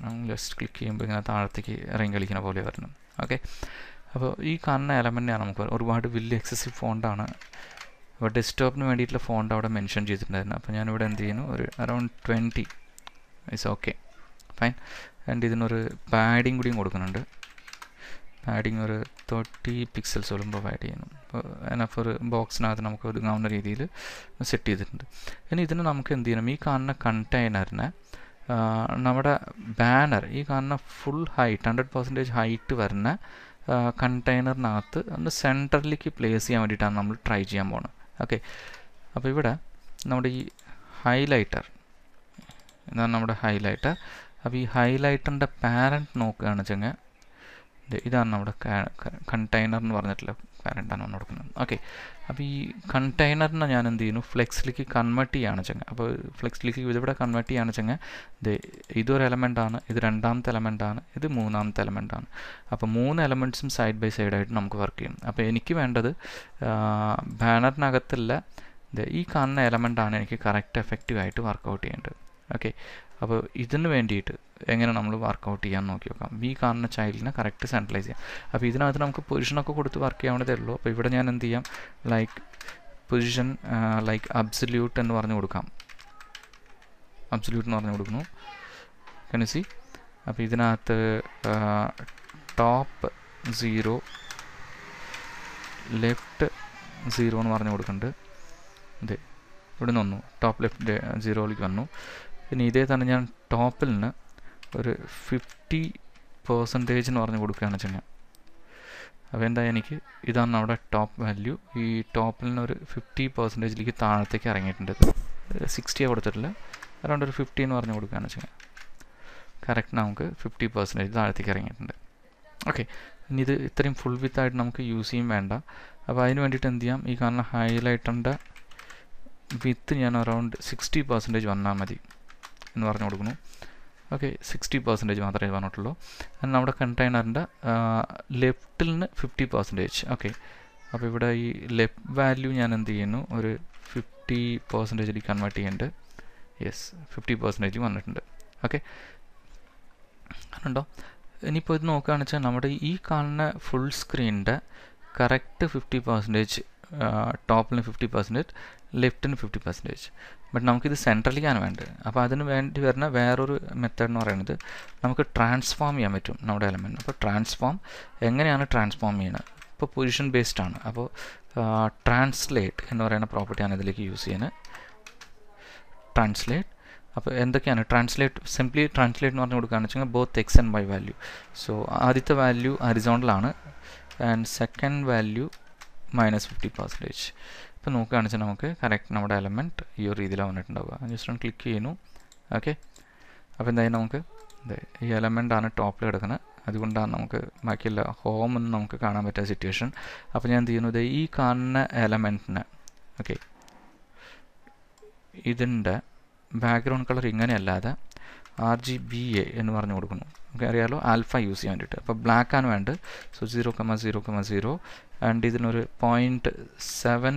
നമ്മൾ ജസ്റ്റ് ക്ലിക്ക് ചെയ്യുമ്പോൾ ഇങ്ങനെ താഴത്തേക്ക് ഇറങ്ങി കളിക്കുന്ന പോലെ വരണം. ഓക്കെ അപ്പോൾ ഈ കാണുന്ന എലമെന്റാണ് നമുക്ക് ഒരുപാട് വലിയ എക്സസീവ് ഫോണ്ടാണ് അപ്പോൾ ഡെസ്ക്ടോപ്പിന് വേണ്ടിയിട്ടുള്ള ഫോണ്ട് അവിടെ മെൻഷൻ ചെയ്തിട്ടുണ്ടായിരുന്നു. അപ്പോൾ ഞാനിവിടെ എന്ത് ചെയ്യുന്നു? ഒരു around twenty it's okay fine and ഇതിനൊരു പാഡിങ് കൂടിയും കൊടുക്കുന്നുണ്ട്. പാഡിങ് ഒരു തേർട്ടി പിക്സൽസ് വരുമ്പോൾ പ്രൊവൈഡ് ചെയ്യണം. അപ്പോൾ എനഫ് ഒരു ബോക്സിനകത്ത് നമുക്ക് ഒതുങ്ങാവുന്ന രീതിയിൽ സെറ്റ് ചെയ്തിട്ടുണ്ട്. ഇനി ഇതിന് നമുക്ക് എന്ത് ചെയ്യണം? ഈ കാണുന്ന കണ്ടെയ്നറിനെ നമ്മുടെ ബാനർ ഈ കാണുന്ന full height hundred percentage height വരുന്ന കണ്ടെയ്നറിനകത്ത് ഒന്ന് സെന്ററിലേക്ക് പ്ലേസ് ചെയ്യാൻ വേണ്ടിയിട്ടാണ് നമ്മൾ ട്രൈ ചെയ്യാൻ പോകുന്നത് ഓക്കെ അപ്പോൾ ഇവിടെ നമ്മുടെ ഈ ഹൈലൈറ്റർ ഇതാണ് നമ്മുടെ ഹൈലൈറ്റർ അപ്പോൾ ഈ ഹൈലൈറ്ററിന്റെ പാരന്റ് നോക്കുകയാണ് വെച്ചെങ്കിൽ ഇതാണ് നമ്മുടെ കണ്ടെയ്നർ എന്ന് പറഞ്ഞിട്ടുള്ള പാരന്റാണ് നമ്മൾ കൊടുക്കുന്നത് ഓക്കെ അപ്പോൾ ഈ കണ്ടെയ്നറിനെ ഞാൻ എന്ത് ചെയ്യുന്നു? ഫ്ലെക്സിലേക്ക് കൺവേർട്ട് ചെയ്യുകയാണ് ചെങ്ങ അപ്പോൾ ഫ്ലെക്സിലേക്ക് ഇതിവിടെ കൺവേർട്ട് ചെയ്യുകയാണ് ചെങ്ങ ഇത് ഇതൊരു എലമെന്റാണ് ഇത് രണ്ടാമത്തെ എലമെന്റാണ് ഇത് മൂന്നാമത്തെ എലമെന്റാണ് അപ്പോൾ മൂന്ന് എലമെന്റ്സും സൈഡ് ബൈ സൈഡായിട്ട് നമുക്ക് വർക്ക് ചെയ്യും അപ്പോൾ എനിക്ക് വേണ്ടത് ബാനറിനകത്തുള്ള ഈ കാണുന്ന എലമെന്റാണ് എനിക്ക് കറക്റ്റ് എഫക്റ്റീവായിട്ട് വർക്കൗട്ട് ചെയ്യേണ്ടത്. ഓക്കെ അപ്പോൾ ഇതിന് വേണ്ടിയിട്ട് എങ്ങനെ നമ്മൾ വർക്കൗട്ട് ചെയ്യാൻ നോക്കി നോക്കാം. ഈ കാണുന്ന ചൈൽഡിനെ കറക്റ്റ് സെൻട്രലൈസ് ചെയ്യാം. അപ്പോൾ ഇതിനകത്ത് നമുക്ക് പൊസിഷനൊക്കെ കൊടുത്ത് വർക്ക് ചെയ്യാവുന്നതേ ഉള്ളൂ. അപ്പോൾ ഇവിടെ ഞാൻ എന്ത് ചെയ്യാം? ലൈക്ക് പൊസിഷൻ ലൈക്ക് അബ്സല്യൂട്ട് എന്ന് പറഞ്ഞു കൊടുക്കാം. അബ്സല്യൂട്ട് എന്ന് പറഞ്ഞു കൊടുക്കുന്നു. കനുസി അപ്പോൾ ഇതിനകത്ത് ടോപ്പ് സീറോ ലെഫ്റ്റ് സീറോ എന്ന് പറഞ്ഞു കൊടുക്കുന്നുണ്ട്. അതെ ഇവിടെ നിന്ന് വന്നു ടോപ്പ് ലെഫ്റ്റ് സീറോയിലേക്ക് വന്നു. പിന്നെ ഇതേ തന്നെ ഞാൻ ടോപ്പിൽ നിന്ന് ഒരു ഫിഫ്റ്റി പെർസെന്റേജ് എന്ന് പറഞ്ഞ് കൊടുക്കുകയാണ് വെച്ചാൽ അപ്പോൾ എന്താ എനിക്ക് ഇതാണ് നമ്മുടെ ടോപ്പ് വാല്യൂ. ഈ ടോപ്പിൽ നിന്ന് ഒരു ഫിഫ്റ്റി പെർസെന്റേജിലേക്ക് താഴത്തേക്ക് ഇറങ്ങിയിട്ടുണ്ട്. സിക്സ്റ്റിയാണ് കൊടുത്തിട്ടില്ല. അറൗണ്ട് ഒരു ഫിഫ്റ്റി എന്ന് പറഞ്ഞ് കൊടുക്കുകയാണ് വെച്ചാൽ കറക്റ്റ് നമുക്ക് ഫിഫ്റ്റി പെർസെന്റേജ് താഴത്തേക്ക് ഇറങ്ങിയിട്ടുണ്ട്. ഓക്കെ. ഇനി ഇത് ഇത്രയും ഫുൾ വിത്ത് ആയിട്ട് നമുക്ക് യൂസ് ചെയ്യും വേണ്ട. അപ്പോൾ അതിന് വേണ്ടിയിട്ട് എന്ത് ചെയ്യാം? ഈ കാണുന്ന ഹൈലൈറ്ററിന്റെ വിത്ത് ഞാൻ അറൗണ്ട് സിക്സ്റ്റി പെർസെന്റേജ് വന്നാൽ മതി. എന്ന് പറഞ്ഞു കൊടുക്കുന്നു. ഓക്കെ സിക്സ്റ്റി പെർസെന്റേജ് മാത്രമേ പറഞ്ഞിട്ടുള്ളൂ. നമ്മുടെ കണ്ടെയ്നറിന്റെ ലെഫ്റ്റിൽ നിന്ന് ഫിഫ്റ്റി പെർസെന്റേജ് ഓക്കെ അപ്പോൾ ഇവിടെ ഈ ലെഫ്റ്റ് വാല്യൂ ഞാൻ എന്ത് ചെയ്യുന്നു? ഒരു ഫിഫ്റ്റി പെർസെന്റേജിൽ കൺവേർട്ട് ചെയ്യുന്നുണ്ട് യെസ് ഫിഫ്റ്റി പെർസെന്റേജ് വന്നിട്ടുണ്ട്. ഓക്കെ കണ്ടോ? ഇനിയിപ്പോൾ ഇത് നോക്കുകയാണെന്ന് വെച്ചാൽ നമ്മുടെ ഈ കാണുന്ന ഫുൾ സ്ക്രീനിന്റെ കറക്റ്റ് ഫിഫ്റ്റി പെർസെന്റേജ് ടോപ്പിന് ഫിഫ്റ്റി പെർസെന്റേജ് ലെഫ്റ്റിന് ഫിഫ്റ്റി പെർസെന്റേജ് ബട്ട് നമുക്കിത് സെൻട്രലിക്കാണ് വേണ്ടത്. അപ്പോൾ അതിന് വേണ്ടി വരുന്ന വേറൊരു മെത്തേഡ് എന്ന് പറയുന്നത് നമുക്ക് ട്രാൻസ്ഫോം ചെയ്യാൻ പറ്റും നമ്മുടെ എലമെന്റ് അപ്പോൾ ട്രാൻസ്ഫോം എങ്ങനെയാണ് ട്രാൻസ്ഫോം ചെയ്യുന്നത്? ഇപ്പോൾ പൊസിഷൻ ബേസ്ഡ് ആണ്. അപ്പോൾ ട്രാൻസ്ലേറ്റ് എന്ന് പറയുന്ന പ്രോപ്പർട്ടിയാണ് ഇതിലേക്ക് യൂസ് ചെയ്യുന്നത്. ട്രാൻസ്ലേറ്റ് അപ്പോൾ എന്തൊക്കെയാണ്? ട്രാൻസ്ലേറ്റ് സിംപ്ലി ട്രാൻസ്ലേറ്റ് എന്ന് പറഞ്ഞു കൊടുക്കുകയാണെന്ന് വെച്ചാൽ both X and Y value so ആദ്യത്തെ value ഹരിസോണ്ടലാണ് and second value minus fifty percentage ഇപ്പോൾ നോക്കുകയാണെന്ന് വെച്ചാൽ നമുക്ക് കറക്റ്റ് നമ്മുടെ എലമെന്റ് ഈ ഒരു രീതിയിലാണ് വന്നിട്ടുണ്ടാവുക. ജസ്റ്റ് ഒന്ന് ക്ലിക്ക് ചെയ്യുന്നു. ഓക്കെ അപ്പോൾ എന്തായാലും നമുക്ക്? ഈ എലമെന്റ് ആണ് ടോപ്പിൽ കിടക്കുന്നത് അതുകൊണ്ടാണ് നമുക്ക് ബാക്കിയുള്ള എന്ന് നമുക്ക് കാണാൻ പറ്റാത്ത സിറ്റുവേഷൻ അപ്പോൾ ഞാൻ എന്ത് ചെയ്യുന്നത് ഈ കാണുന്ന എലമെന്റിന് ഓക്കെ ഇതിന്റെ ബാക്ക്ഗ്രൗണ്ട് കളർ ഇങ്ങനെയല്ലാതെ ആർ ജി ബി എ എന്ന് പറഞ്ഞു കൊടുക്കുന്നു. നമുക്ക് അറിയാലോ? ആൽഫ യൂസ് ചെയ്യാൻ വേണ്ടിയിട്ട്. അപ്പോൾ ബ്ലാക്ക് ആണ് വേണ്ടത്. So zero comma zero comma zero and ഇതിനൊരു പോയിന്റ് സെവൻ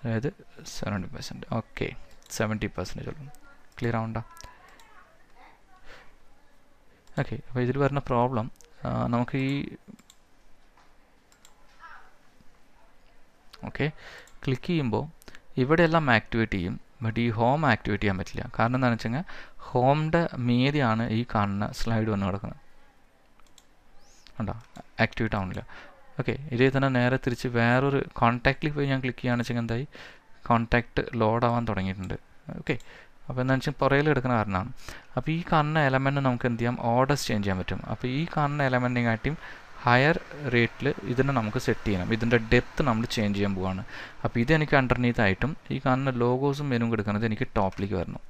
അതായത് seventy percent okay seventy percentage ഉള്ളൂ ക്ലിയർ ആവണ്ട? ഓക്കെ അപ്പോൾ ഇതിൽ വരുന്ന പ്രോബ്ലം നമുക്ക് ഈ ഓക്കെ ക്ലിക്ക് ചെയ്യുമ്പോൾ ഇവിടെയെല്ലാം ആക്ടിവേറ്റ് ചെയ്യും ബട്ട് ഈ ഹോം ആക്ടിവേറ്റ് ചെയ്യാൻ പറ്റില്ല. കാരണം എന്താണെന്ന് വെച്ച് കഴിഞ്ഞാൽ ഹോമിന്റെ മീതിയാണ് ഈ കാണുന്ന സ്ലൈഡ് വന്ന് കിടക്കുന്നത്. ഉണ്ടോ ആക്ടിവേറ്റ് ആവുന്നില്ല ഓക്കെ ഇതേ തന്നെ നേരെ തിരിച്ച് വേറൊരു കോൺടാക്റ്റിൽ പോയി ഞാൻ ക്ലിക്ക് ചെയ്യുകയാണെന്ന് വെച്ചാൽ എന്തായി? കോൺടാക്റ്റ് ലോഡ് തുടങ്ങിയിട്ടുണ്ട്. ഓക്കെ അപ്പോൾ എന്താണെന്ന് വെച്ചാൽ പുറയിൽ എടുക്കുന്ന കാരണമാണ്. അപ്പോൾ ഈ കാണുന്ന എലമെന്റ് നമുക്ക് എന്ത് ചെയ്യാം? ഓർഡേഴ്സ് ചേഞ്ച് ചെയ്യാൻ പറ്റും. അപ്പോൾ ഈ കാണുന്ന എലമെന്റിനെക്കാട്ടിയും ഹയർ റേറ്റിൽ ഇതിനെ നമുക്ക് സെറ്റ് ചെയ്യണം. ഇതിന്റെ ഡെപ്ത്ത് നമ്മൾ ചേഞ്ച് ചെയ്യാൻ പോവാണ്. അപ്പോൾ ഇത് എനിക്ക് അണ്ടർനീത്ത് ആയിട്ടും ഈ കാണുന്ന ലോഗോസും മെനുവും എടുക്കുന്നത് എനിക്ക് ടോപ്പിലേക്ക് വരണം.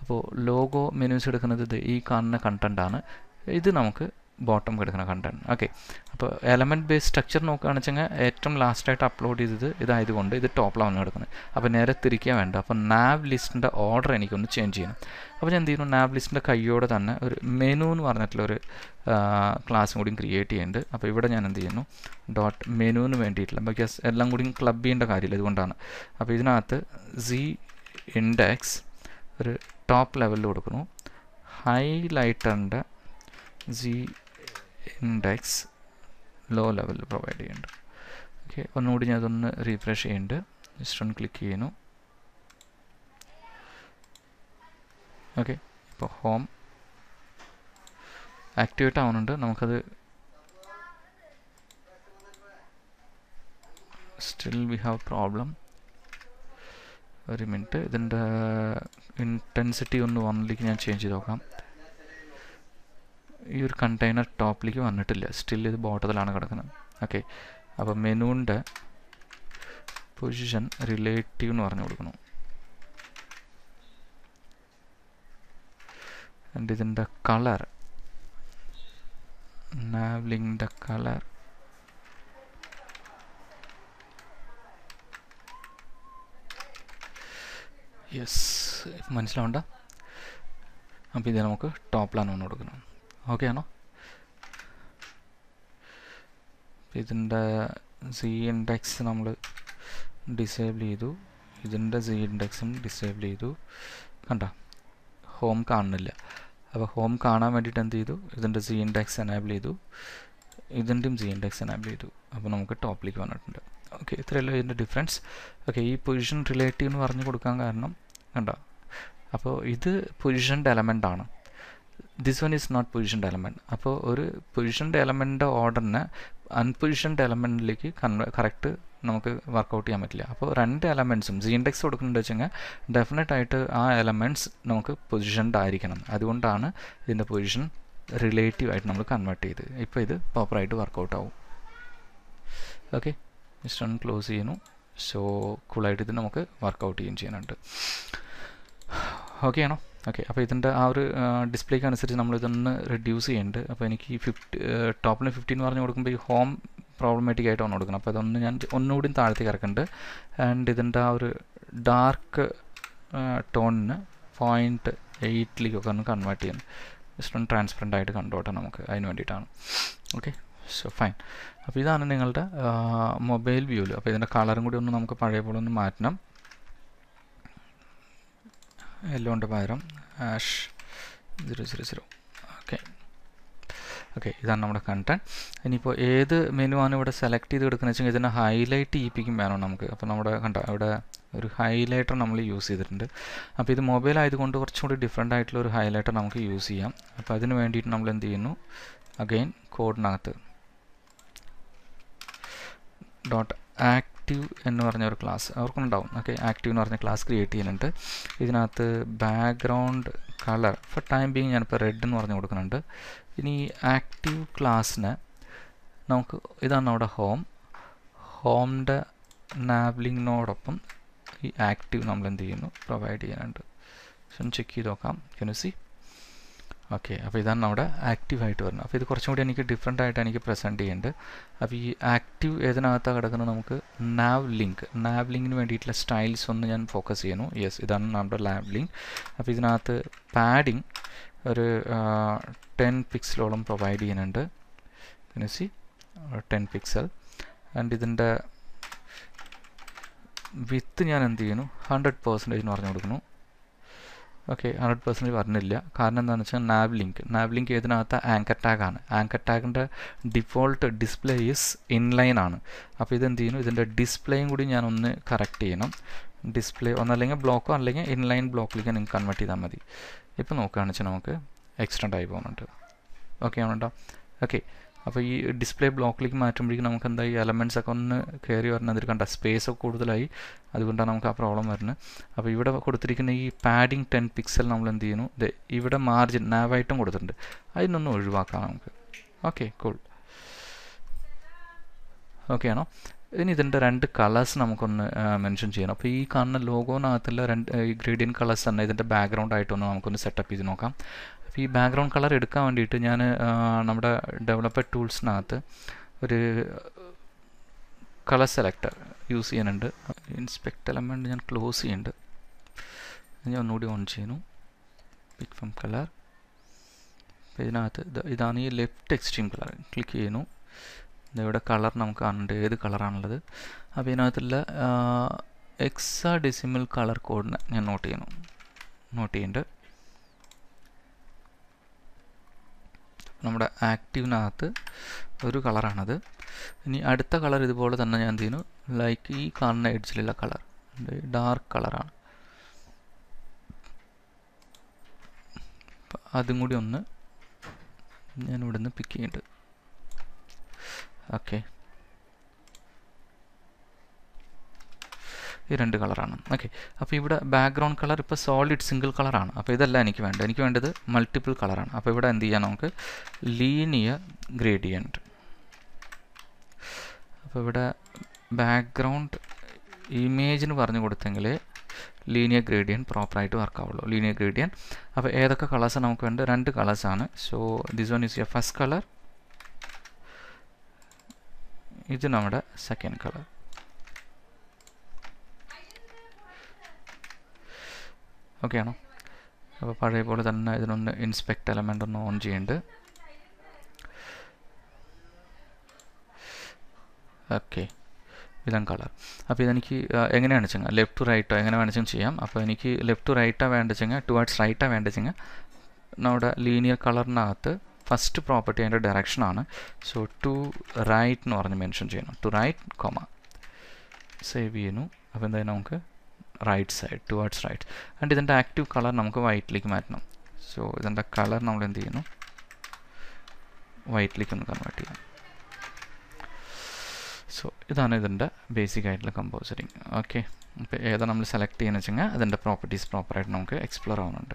അപ്പോൾ ലോഗോ മെനുസ് എടുക്കുന്നത് ഈ കാണുന്ന കണ്ടന്റാണ് ഇത് നമുക്ക് ബോട്ടം കിടക്കുന്ന കണ്ടന്റ് ഓക്കെ അപ്പോൾ എലമെന്റ് ബേസ് സ്ട്രക്ചർ നോക്കുകയാണെന്ന് വെച്ചാൽ ഏറ്റവും ലാസ്റ്റായിട്ട് അപ്ലോഡ് ചെയ്തത് ഇതായതുകൊണ്ട് ഇത് ടോപ്പിലാണ് കിടക്കുന്നത്. അപ്പോൾ നേരെ തിരിക്കാൻ വേണ്ട. അപ്പോൾ നാവ് ലിസ്റ്റിന്റെ ഓർഡർ എനിക്കൊന്ന് ചേഞ്ച് ചെയ്യണം. അപ്പോൾ ഞാൻ എന്ത് ചെയ്യുന്നു നാവ് ലിസ്റ്റിന്റെ കൈയോടെ തന്നെ ഒരു മെനു എന്ന് പറഞ്ഞിട്ടുള്ള ഒരു ക്ലാസ്സും കൂടിയും ക്രിയേറ്റ് ചെയ്യുന്നുണ്ട് അപ്പോൾ ഇവിടെ ഞാൻ എന്ത് ചെയ്യുന്നു ഡോട്ട് മെനുവിന് വേണ്ടിയിട്ടുള്ള ബിക്കോസ് എല്ലാം കൂടിയും ക്ലബ് ചെയ്യേണ്ട കാര്യമില്ല ഇതുകൊണ്ടാണ്. അപ്പോൾ ഇതിനകത്ത് സി ഇൻഡെക്സ് ഒരു ടോപ്പ് ലെവലിൽ കൊടുക്കുന്നു. ഹൈലൈറ്ററിന്റെ Z index low level provide ചെയ്യുന്നുണ്ട്. ഓക്കെ ഒന്നുകൂടി ഞാൻ അതൊന്ന് റീഫ്രഷ് ചെയ്യുന്നുണ്ട്. ജസ്റ്റ് ഒന്ന് ക്ലിക്ക് ചെയ്യുന്നു. ഓക്കെ ഇപ്പോൾ ഹോം ആക്ടിവേറ്റ് ആവുന്നുണ്ട്. നമുക്കത് സ്റ്റിൽ വി ഹാവ് പ്രോബ്ലം ഒരു മിനിറ്റ് ഇതിന്റെ ഇന്റൻസിറ്റി ഒന്ന് വന്നിലേക്ക് ഞാൻ ചേഞ്ച് ചെയ്ത് നോക്കാം. ഈ ഒരു കണ്ടെയ്നർ ടോപ്പിലേക്ക് വന്നിട്ടില്ല. സ്റ്റിൽ ഇത് ബോട്ടത്തിലാണ് കിടക്കുന്നത്. ഓക്കെ അപ്പോൾ മെനുവിന്റെ പൊസിഷൻ റിലേറ്റീവ് എന്ന് പറഞ്ഞു കൊടുക്കണം ആൻഡ് ഇതിന്റെ കളർ നാവ്ലിങ്ങിന്റെ കളർ യെസ് മനസ്സിലാവണ്ട? അപ്പോൾ ഇത് നമുക്ക് ടോപ്പിലാണ് ഒന്ന് കൊടുക്കണം ഓക്കെ ആണോ ഇതിന്റെ സി ഇൻഡെക്സ് നമ്മൾ ഡിസേബിൾ ചെയ്തു. ഇതിന്റെ സി ഇൻഡെക്സും ഡിസേബിൾ ചെയ്തു. കണ്ട? ഹോം കാണുന്നില്ല. അപ്പോൾ ഹോം കാണാൻ വേണ്ടിയിട്ട് എന്ത് ചെയ്തു? ഇതിന്റെ സി ഇൻഡെക്സ് എനേബിൾ ചെയ്തു. ഇതിന്റെയും സി ഇൻഡെക്സ് എനേബിൾ ചെയ്തു. അപ്പോൾ നമുക്ക് ടോപ്പിലേക്ക് വന്നിട്ടുണ്ട്. ഓക്കെ ഇത്രയല്ല ഇതിന്റെ ഡിഫറൻസ് ഓക്കെ ഈ പൊസിഷൻ റിലേറ്റീവ് എന്ന് പറഞ്ഞു കൊടുക്കാൻ കാരണം കണ്ടോ? അപ്പോൾ ഇത് പൊസിഷന്റെ എലമെന്റ് ആണ്. This one is not positioned element അപ്പോൾ ഒരു പൊസിഷൻഡ് എലമെന്റിന്റെ ഓർഡറിനെ അൺപൊസിഷൻഡ് എലമെന്റിലേക്ക് കറക്റ്റ് നമുക്ക് വർക്കൗട്ട് ചെയ്യാൻ പറ്റില്ല. അപ്പോൾ രണ്ട് എലമെന്റ്സും ജി ഇൻഡെക്സ് കൊടുക്കുന്നുണ്ട് കഴിഞ്ഞാൽ ഡെഫിനറ്റ് ആയിട്ട് ആ എലമെന്റ്സ് നമുക്ക് പൊസിഷൻഡ് ആയിരിക്കണം. അതുകൊണ്ടാണ് ഇതിന്റെ പൊസിഷൻ റിലേറ്റീവ് ആയിട്ട് നമ്മൾ കൺവേർട്ട് ചെയ്ത് ഇപ്പോൾ ഇത് പ്രോപ്പറായിട്ട് വർക്കൗട്ട് ആവും. ഓക്കെ ജസ്റ്റ് ഒന്ന് ക്ലോസ് ചെയ്യുന്നു. സോ കൂളായിട്ട് ഇത് നമുക്ക് വർക്കൗട്ട് ചെയ്യുകയും ചെയ്യുന്നുണ്ട്. ഓക്കെ ആണോ? ഓക്കെ അപ്പോൾ ഇതിന്റെ ആ ഒരു ഡിസ്പ്ലേക്ക് അനുസരിച്ച് നമ്മൾ ഇതൊന്ന് റെഡ്യൂസ് ചെയ്യുന്നുണ്ട് അപ്പോൾ എനിക്ക് ഈ ഫിഫ്റ്റി ടോപ്പിന് ഫിഫ്റ്റീൻ പറഞ്ഞ് കൊടുക്കുമ്പോൾ ഈ ഹോം പ്രോബ്ലമാറ്റിക് ആയിട്ട് ഒന്ന് കൊടുക്കണം. അപ്പോൾ അതൊന്ന് ഞാൻ ഒന്നുകൂടി താഴ്ത്തി ഇറക്കുന്നുണ്ട് ആൻഡ് ഇതിന്റെ ആ ഒരു ഡാർക്ക് ടോണിന് പോയിന്റ് എയ്റ്റിലേക്കൊക്കെ ഒന്ന് കൺവേർട്ട് ചെയ്യുന്നു ജസ്റ്റ് ഒന്ന് ട്രാൻസ്പെറന്റ് ആയിട്ട് കണ്ടോട്ടെ നമുക്ക്. അതിന് വേണ്ടിയിട്ടാണ്. ഓക്കെ സോ ഫൈൻ അപ്പോൾ ഇതാണ് നിങ്ങളുടെ മൊബൈൽ വ്യൂവിൽ അപ്പോൾ ഇതിന്റെ കളറും കൂടി ഒന്ന് നമുക്ക് പഴയ പോലെ ഒന്ന് മാറ്റണം. യെല്ലോന്റെ പകരം hash zero zero zero okay okay ഇതാണ് നമ്മുടെ കണ്ടന്റ് ഇനിയിപ്പോൾ ഏത് മെനു ആണ് ഇവിടെ സെലക്ട് ചെയ്ത് എടുക്കുന്നത് വെച്ചാൽ ഇതിനെ ഹൈലൈറ്റ് ചെയ്യിപ്പിക്കും വേണം നമുക്ക്. അപ്പോൾ നമ്മുടെ കണ്ട ഇവിടെ ഒരു ഹൈലൈറ്റർ നമ്മൾ യൂസ് ചെയ്തിട്ടുണ്ട്. അപ്പോൾ ഇത് മൊബൈൽ ആയതുകൊണ്ട് കുറച്ചും കൂടി ഡിഫറെന്റ് ആയിട്ടുള്ള ഒരു ഹൈലൈറ്റർ നമുക്ക് യൂസ് ചെയ്യാം. അപ്പോൾ അതിന് വേണ്ടിയിട്ട് നമ്മൾ എന്ത് ചെയ്യുന്നു? അഗെയിൻ കോഡിനകത്ത് ഡോട്ട് ആക്റ്റീവ് എന്ന് പറഞ്ഞ ഒരു ക്ലാസ് അവർക്കുണ്ടാവും. ഓക്കെ ആക്റ്റീവ് എന്ന് പറഞ്ഞ ക്ലാസ് ക്രിയേറ്റ് ചെയ്യുന്നുണ്ട്. ഇതിനകത്ത് background colour for time being ഞാനിപ്പോൾ റെഡ് എന്ന് പറഞ്ഞ് കൊടുക്കുന്നുണ്ട്. ഇനി ആക്റ്റീവ് ക്ലാസ്സിന് നമുക്ക് ഇതാണ് നമ്മുടെ ഹോം ഹോമിന്റെ നാബ്ലിങ്ങിനോടൊപ്പം ഈ ആക്റ്റീവ് നമ്മൾ എന്ത് ചെയ്യുന്നു പ്രൊവൈഡ് ചെയ്യാനുണ്ട് സോ ചെക്ക് ചെയ്ത് നോക്കാം. കെനുസി ഓക്കെ അപ്പോൾ ഇതാണ് നമ്മുടെ ആക്റ്റീവ് ആയിട്ട് വരുന്നത്. അപ്പോൾ ഇത് കുറച്ചും കൂടി എനിക്ക് ഡിഫറെന്റ് ആയിട്ട് എനിക്ക് പ്രസന്റ് ചെയ്യുന്നുണ്ട് അപ്പോൾ ഈ ആക്റ്റീവ് ഏതിനകത്താണ് കിടക്കുന്നത് നമുക്ക് നാവ് ലിങ്ക് നാവ് ലിങ്കിന് വേണ്ടിയിട്ടുള്ള സ്റ്റൈൽസ് ഒന്ന് ഞാൻ ഫോക്കസ് ചെയ്യുന്നു. യെസ് ഇതാണ് നമ്മുടെ ലാബ് ലിങ്ക് അപ്പോൾ ഇതിനകത്ത് പാഡിങ് ഒരു ടെൻ പിക്സലോളം പ്രൊവൈഡ് ചെയ്യുന്നുണ്ട്. സി ടെൻ പിക്സൽ ആൻഡ് ഇതിന്റെ വിത്ത് ഞാൻ എന്ത് ചെയ്യുന്നു? ഹൺഡ്രഡ് എന്ന് പറഞ്ഞു കൊടുക്കുന്നു. ഓക്കെ ഹൺഡ്രഡ് പെർസെന്റ് പറഞ്ഞില്ല. കാരണം എന്താണെന്ന് വെച്ചാൽ നാവ് ലിങ്ക് നാവ് ലിങ്ക് ഏതിനകത്ത് ആങ്കർ ടാഗാണ് ആങ്കർ ടാഗിന്റെ ഡിഫോൾട്ട് ഡിസ്പ്ലേ ഈസ് ഇൻലൈൻ ആണ്. അപ്പോൾ ഇതെന്ത് ചെയ്യുന്നു? ഇതിന്റെ ഡിസ്പ്ലേയും കൂടി ഞാൻ ഒന്ന് കറക്റ്റ് ചെയ്യണം ഡിസ്പ്ലേ ഒന്നല്ലെങ്കിൽ ബ്ലോക്കോ അല്ലെങ്കിൽ ഇൻലൈൻ ബ്ലോക്കിലേക്ക് നിങ്ങൾക്ക് കൺവേർട്ട് ചെയ്താൽ മതി. ഇപ്പോൾ നോക്കുകയാണെന്ന് വെച്ചാൽ നമുക്ക് എക്സ്റ്റെൻഡ് ആയി പോകുന്നുണ്ട്. ഓക്കെ ആണോ ഓക്കെ അപ്പോൾ ഈ ഡിസ്പ്ലേ ബ്ലോക്കിലേക്ക് മാറ്റുമ്പോഴേക്കും നമുക്ക് എന്താ ഈ എലമെന്റ്സ് ഒക്കെ ഒന്ന് കയറി വരുന്നതിൽ കണ്ട സ്പേസ് ഒക്കെ കൂടുതലായി. അതുകൊണ്ടാണ് നമുക്ക് ആ പ്രോബ്ലം വരുന്നത്. അപ്പോൾ ഇവിടെ കൊടുത്തിരിക്കുന്ന ഈ പാഡിങ് ടെൻ പിക്സൽ നമ്മൾ എന്ത് ചെയ്യുന്നു? ഇവിടെ മാർജിൻ നാവായിട്ടും കൊടുത്തിട്ടുണ്ട്. അതിനൊന്നും ഒഴിവാക്കാം നമുക്ക്. ഓക്കെ കൂൾ ഓക്കെ ആണോ? ഇനി ഇതിന്റെ രണ്ട് കളേഴ്സ് നമുക്കൊന്ന് മെൻഷൻ ചെയ്യണം. അപ്പോൾ ഈ കാണുന്ന ലോഗോനകത്തുള്ള രണ്ട് ഗ്രേഡിയൻ കളേഴ്സ് തന്നെ ഇതിന്റെ ബാക്ക്ഗ്രൗണ്ട് ആയിട്ടൊന്ന് നമുക്കൊന്ന് സെറ്റപ്പ് ചെയ്ത് നോക്കാം. ഈ ബാക്ക്ഗ്രൗണ്ട് കളർ എടുക്കാൻ വേണ്ടിയിട്ട് ഞാൻ നമ്മുടെ ഡെവലപ്പർ ടൂൾസിനകത്ത് ഒരു കളർ സെലക്ടർ യൂസ് ചെയ്യുന്നുണ്ട്. ഇൻസ്പെക്ട് എലമെന്റ് ഞാൻ ക്ലോസ് ചെയ്യുന്നുണ്ട്. ഞാൻ ഒന്നുകൂടി ഓൺ ചെയ്യുന്നു. പിക് ഫ്രം കളർ ഇതിനകത്ത് ഇതാണ് ഈ ലെഫ്റ്റ് എക്സ്ട്രീം കളർ ക്ലിക്ക് ചെയ്യുന്നു. ഇവിടെ കളർ നമുക്ക് കാണുന്നുണ്ട്. ഏത് കളറാണുള്ളത് അപ്പോൾ ഇതിനകത്തുള്ള എക്സാ ഡെസിമൽ കളർ കോഡിനെ ഞാൻ നോട്ട് ചെയ്യുന്നു. നോട്ട് ചെയ്യുന്നുണ്ട്. നമ്മുടെ ആക്റ്റീവിനകത്ത് ഒരു കളറാണത്. ഇനി അടുത്ത കളർ ഇതുപോലെ തന്നെ ഞാൻ ചെയ്യുന്നു ലൈക്ക് ഈ കാണുന്ന എഡ്ജിലുള്ള കളർ. ഡാർക്ക് കളറാണ്. അതും കൂടി ഒന്ന് ഞാൻ ഇവിടെ നിന്ന് പിക്ക് ചെയ്യുന്നുണ്ട് ഓക്കെ ഈ രണ്ട് കളറാണ്. ഓക്കെ. അപ്പോൾ ഇവിടെ ബാക്ക്ഗ്രൗണ്ട് കളർ ഇപ്പോൾ സോളിഡ് സിംഗിൾ കളറാണ് അപ്പോൾ ഇതല്ല എനിക്ക് വേണ്ടത്. എനിക്ക് വേണ്ടത് മൾട്ടിപ്പിൾ കളറാണ് അപ്പോൾ ഇവിടെ എന്ത് ചെയ്യാം നമുക്ക്? ലീനിയ ഗ്രേഡിയന്റ് അപ്പോൾ ഇവിടെ ബാക്ക്ഗ്രൗണ്ട് ഇമേജിന് പറഞ്ഞു കൊടുത്തെങ്കിൽ ലീനിയർ ഗ്രേഡിയൻ പ്രോപ്പറായിട്ട് വർക്ക് ലീനിയർ ഗ്രേഡിയൻ അപ്പോൾ ഏതൊക്കെ കളേഴ്സ് നമുക്ക് വേണ്ടത്? രണ്ട് കളേഴ്സാണ് so this one is your first colour ഇത് നമ്മുടെ സെക്കൻഡ് കളർ ഓക്കെ ആണോ അപ്പോൾ പഴയ പോലെ തന്നെ ഇതിനൊന്ന് ഇൻസ്പെക്ട് എലമെന്റ് ഒന്ന് ഓൺ ചെയ്യുന്നുണ്ട് ഓക്കെ. ഇതാണ് കളർ അപ്പോൾ ഇതെനിക്ക് എങ്ങനെയാണ് ചെങ്ങ? ലെഫ്റ്റ് ടു റൈറ്റോ എങ്ങനെ വേണമെങ്കിലും ചെയ്യാം. അപ്പോൾ എനിക്ക് ലെഫ്റ്റ് ടു റൈറ്റാണ് വേണ്ടതെങ്കിൽ ടുവേർഡ്സ് റൈറ്റാണ് ചെങ്ങ? നമ്മുടെ ലീനിയർ കളറിനകത്ത് ഫസ്റ്റ് പ്രോപ്പർട്ടി അതിന്റെ ഡയറക്ഷനാണ് സോ ടു റൈറ്റ് എന്ന് പറഞ്ഞ് മെൻഷൻ ചെയ്യണം. ടു റൈറ്റ് കോമ സേവ് ചെയ്യുന്നു. അപ്പോൾ എന്തായാലും നമുക്ക് right side towards right and ഇതിന്റെ ആക്റ്റീവ് കളർ നമുക്ക് വൈറ്റിലേക്ക് മാറ്റണം. സോ ഇതിന്റെ കളർ നമ്മൾ എന്ത് ചെയ്യുന്നു? വൈറ്റിലേക്ക് ഒന്ന് കൺവേർട്ട് ചെയ്യാം. സോ ഇതാണ് ഇതിന്റെ ബേസിക് ആയിട്ടുള്ള കമ്പോസറിങ് ഓക്കെ അപ്പോൾ ഏതാ നമ്മൾ സെലക്ട് ചെയ്യുന്നത് വെച്ചാൽ അതിന്റെ പ്രോപ്പർട്ടീസ് പ്രോപ്പറായിട്ട് നമുക്ക് എക്സ്പ്ലോർ ആവുന്നുണ്ട്.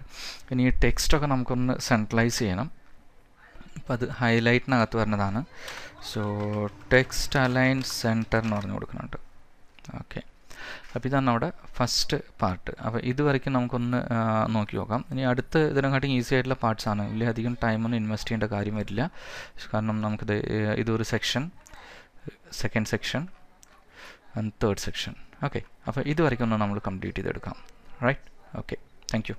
ഇനി ഈ ടെക്സ്റ്റൊക്കെ നമുക്കൊന്ന് സെൻട്രലൈസ് ചെയ്യണം. അപ്പോൾ അത് ഹൈലൈറ്റിനകത്ത് വരുന്നതാണ്. സോ ടെക്സ്റ്റ് അലൈൻ സെന്റർ എന്ന് പറഞ്ഞു കൊടുക്കുന്നുണ്ട്. ഓക്കെ അപ്പോൾ ഇതാണ് നമ്മുടെ ഫസ്റ്റ് പാർട്ട് അപ്പോൾ ഇതുവരയ്ക്കും നമുക്കൊന്ന് നോക്കി നോക്കാം. ഇനി അടുത്ത ഇതിനെക്കാട്ടും ഈസി ആയിട്ടുള്ള പാർട്സ് ആണ്. വലിയ അധികം ടൈമൊന്നും ഇൻവെസ്റ്റ് ചെയ്യേണ്ട കാര്യം വരില്ല. കാരണം നമുക്കിത് ഇതൊരു section second section and third section okay അപ്പോൾ ഇതുവരയ്ക്കൊന്ന് നമ്മൾ കംപ്ലീറ്റ് ചെയ്തെടുക്കാം. Right okay thank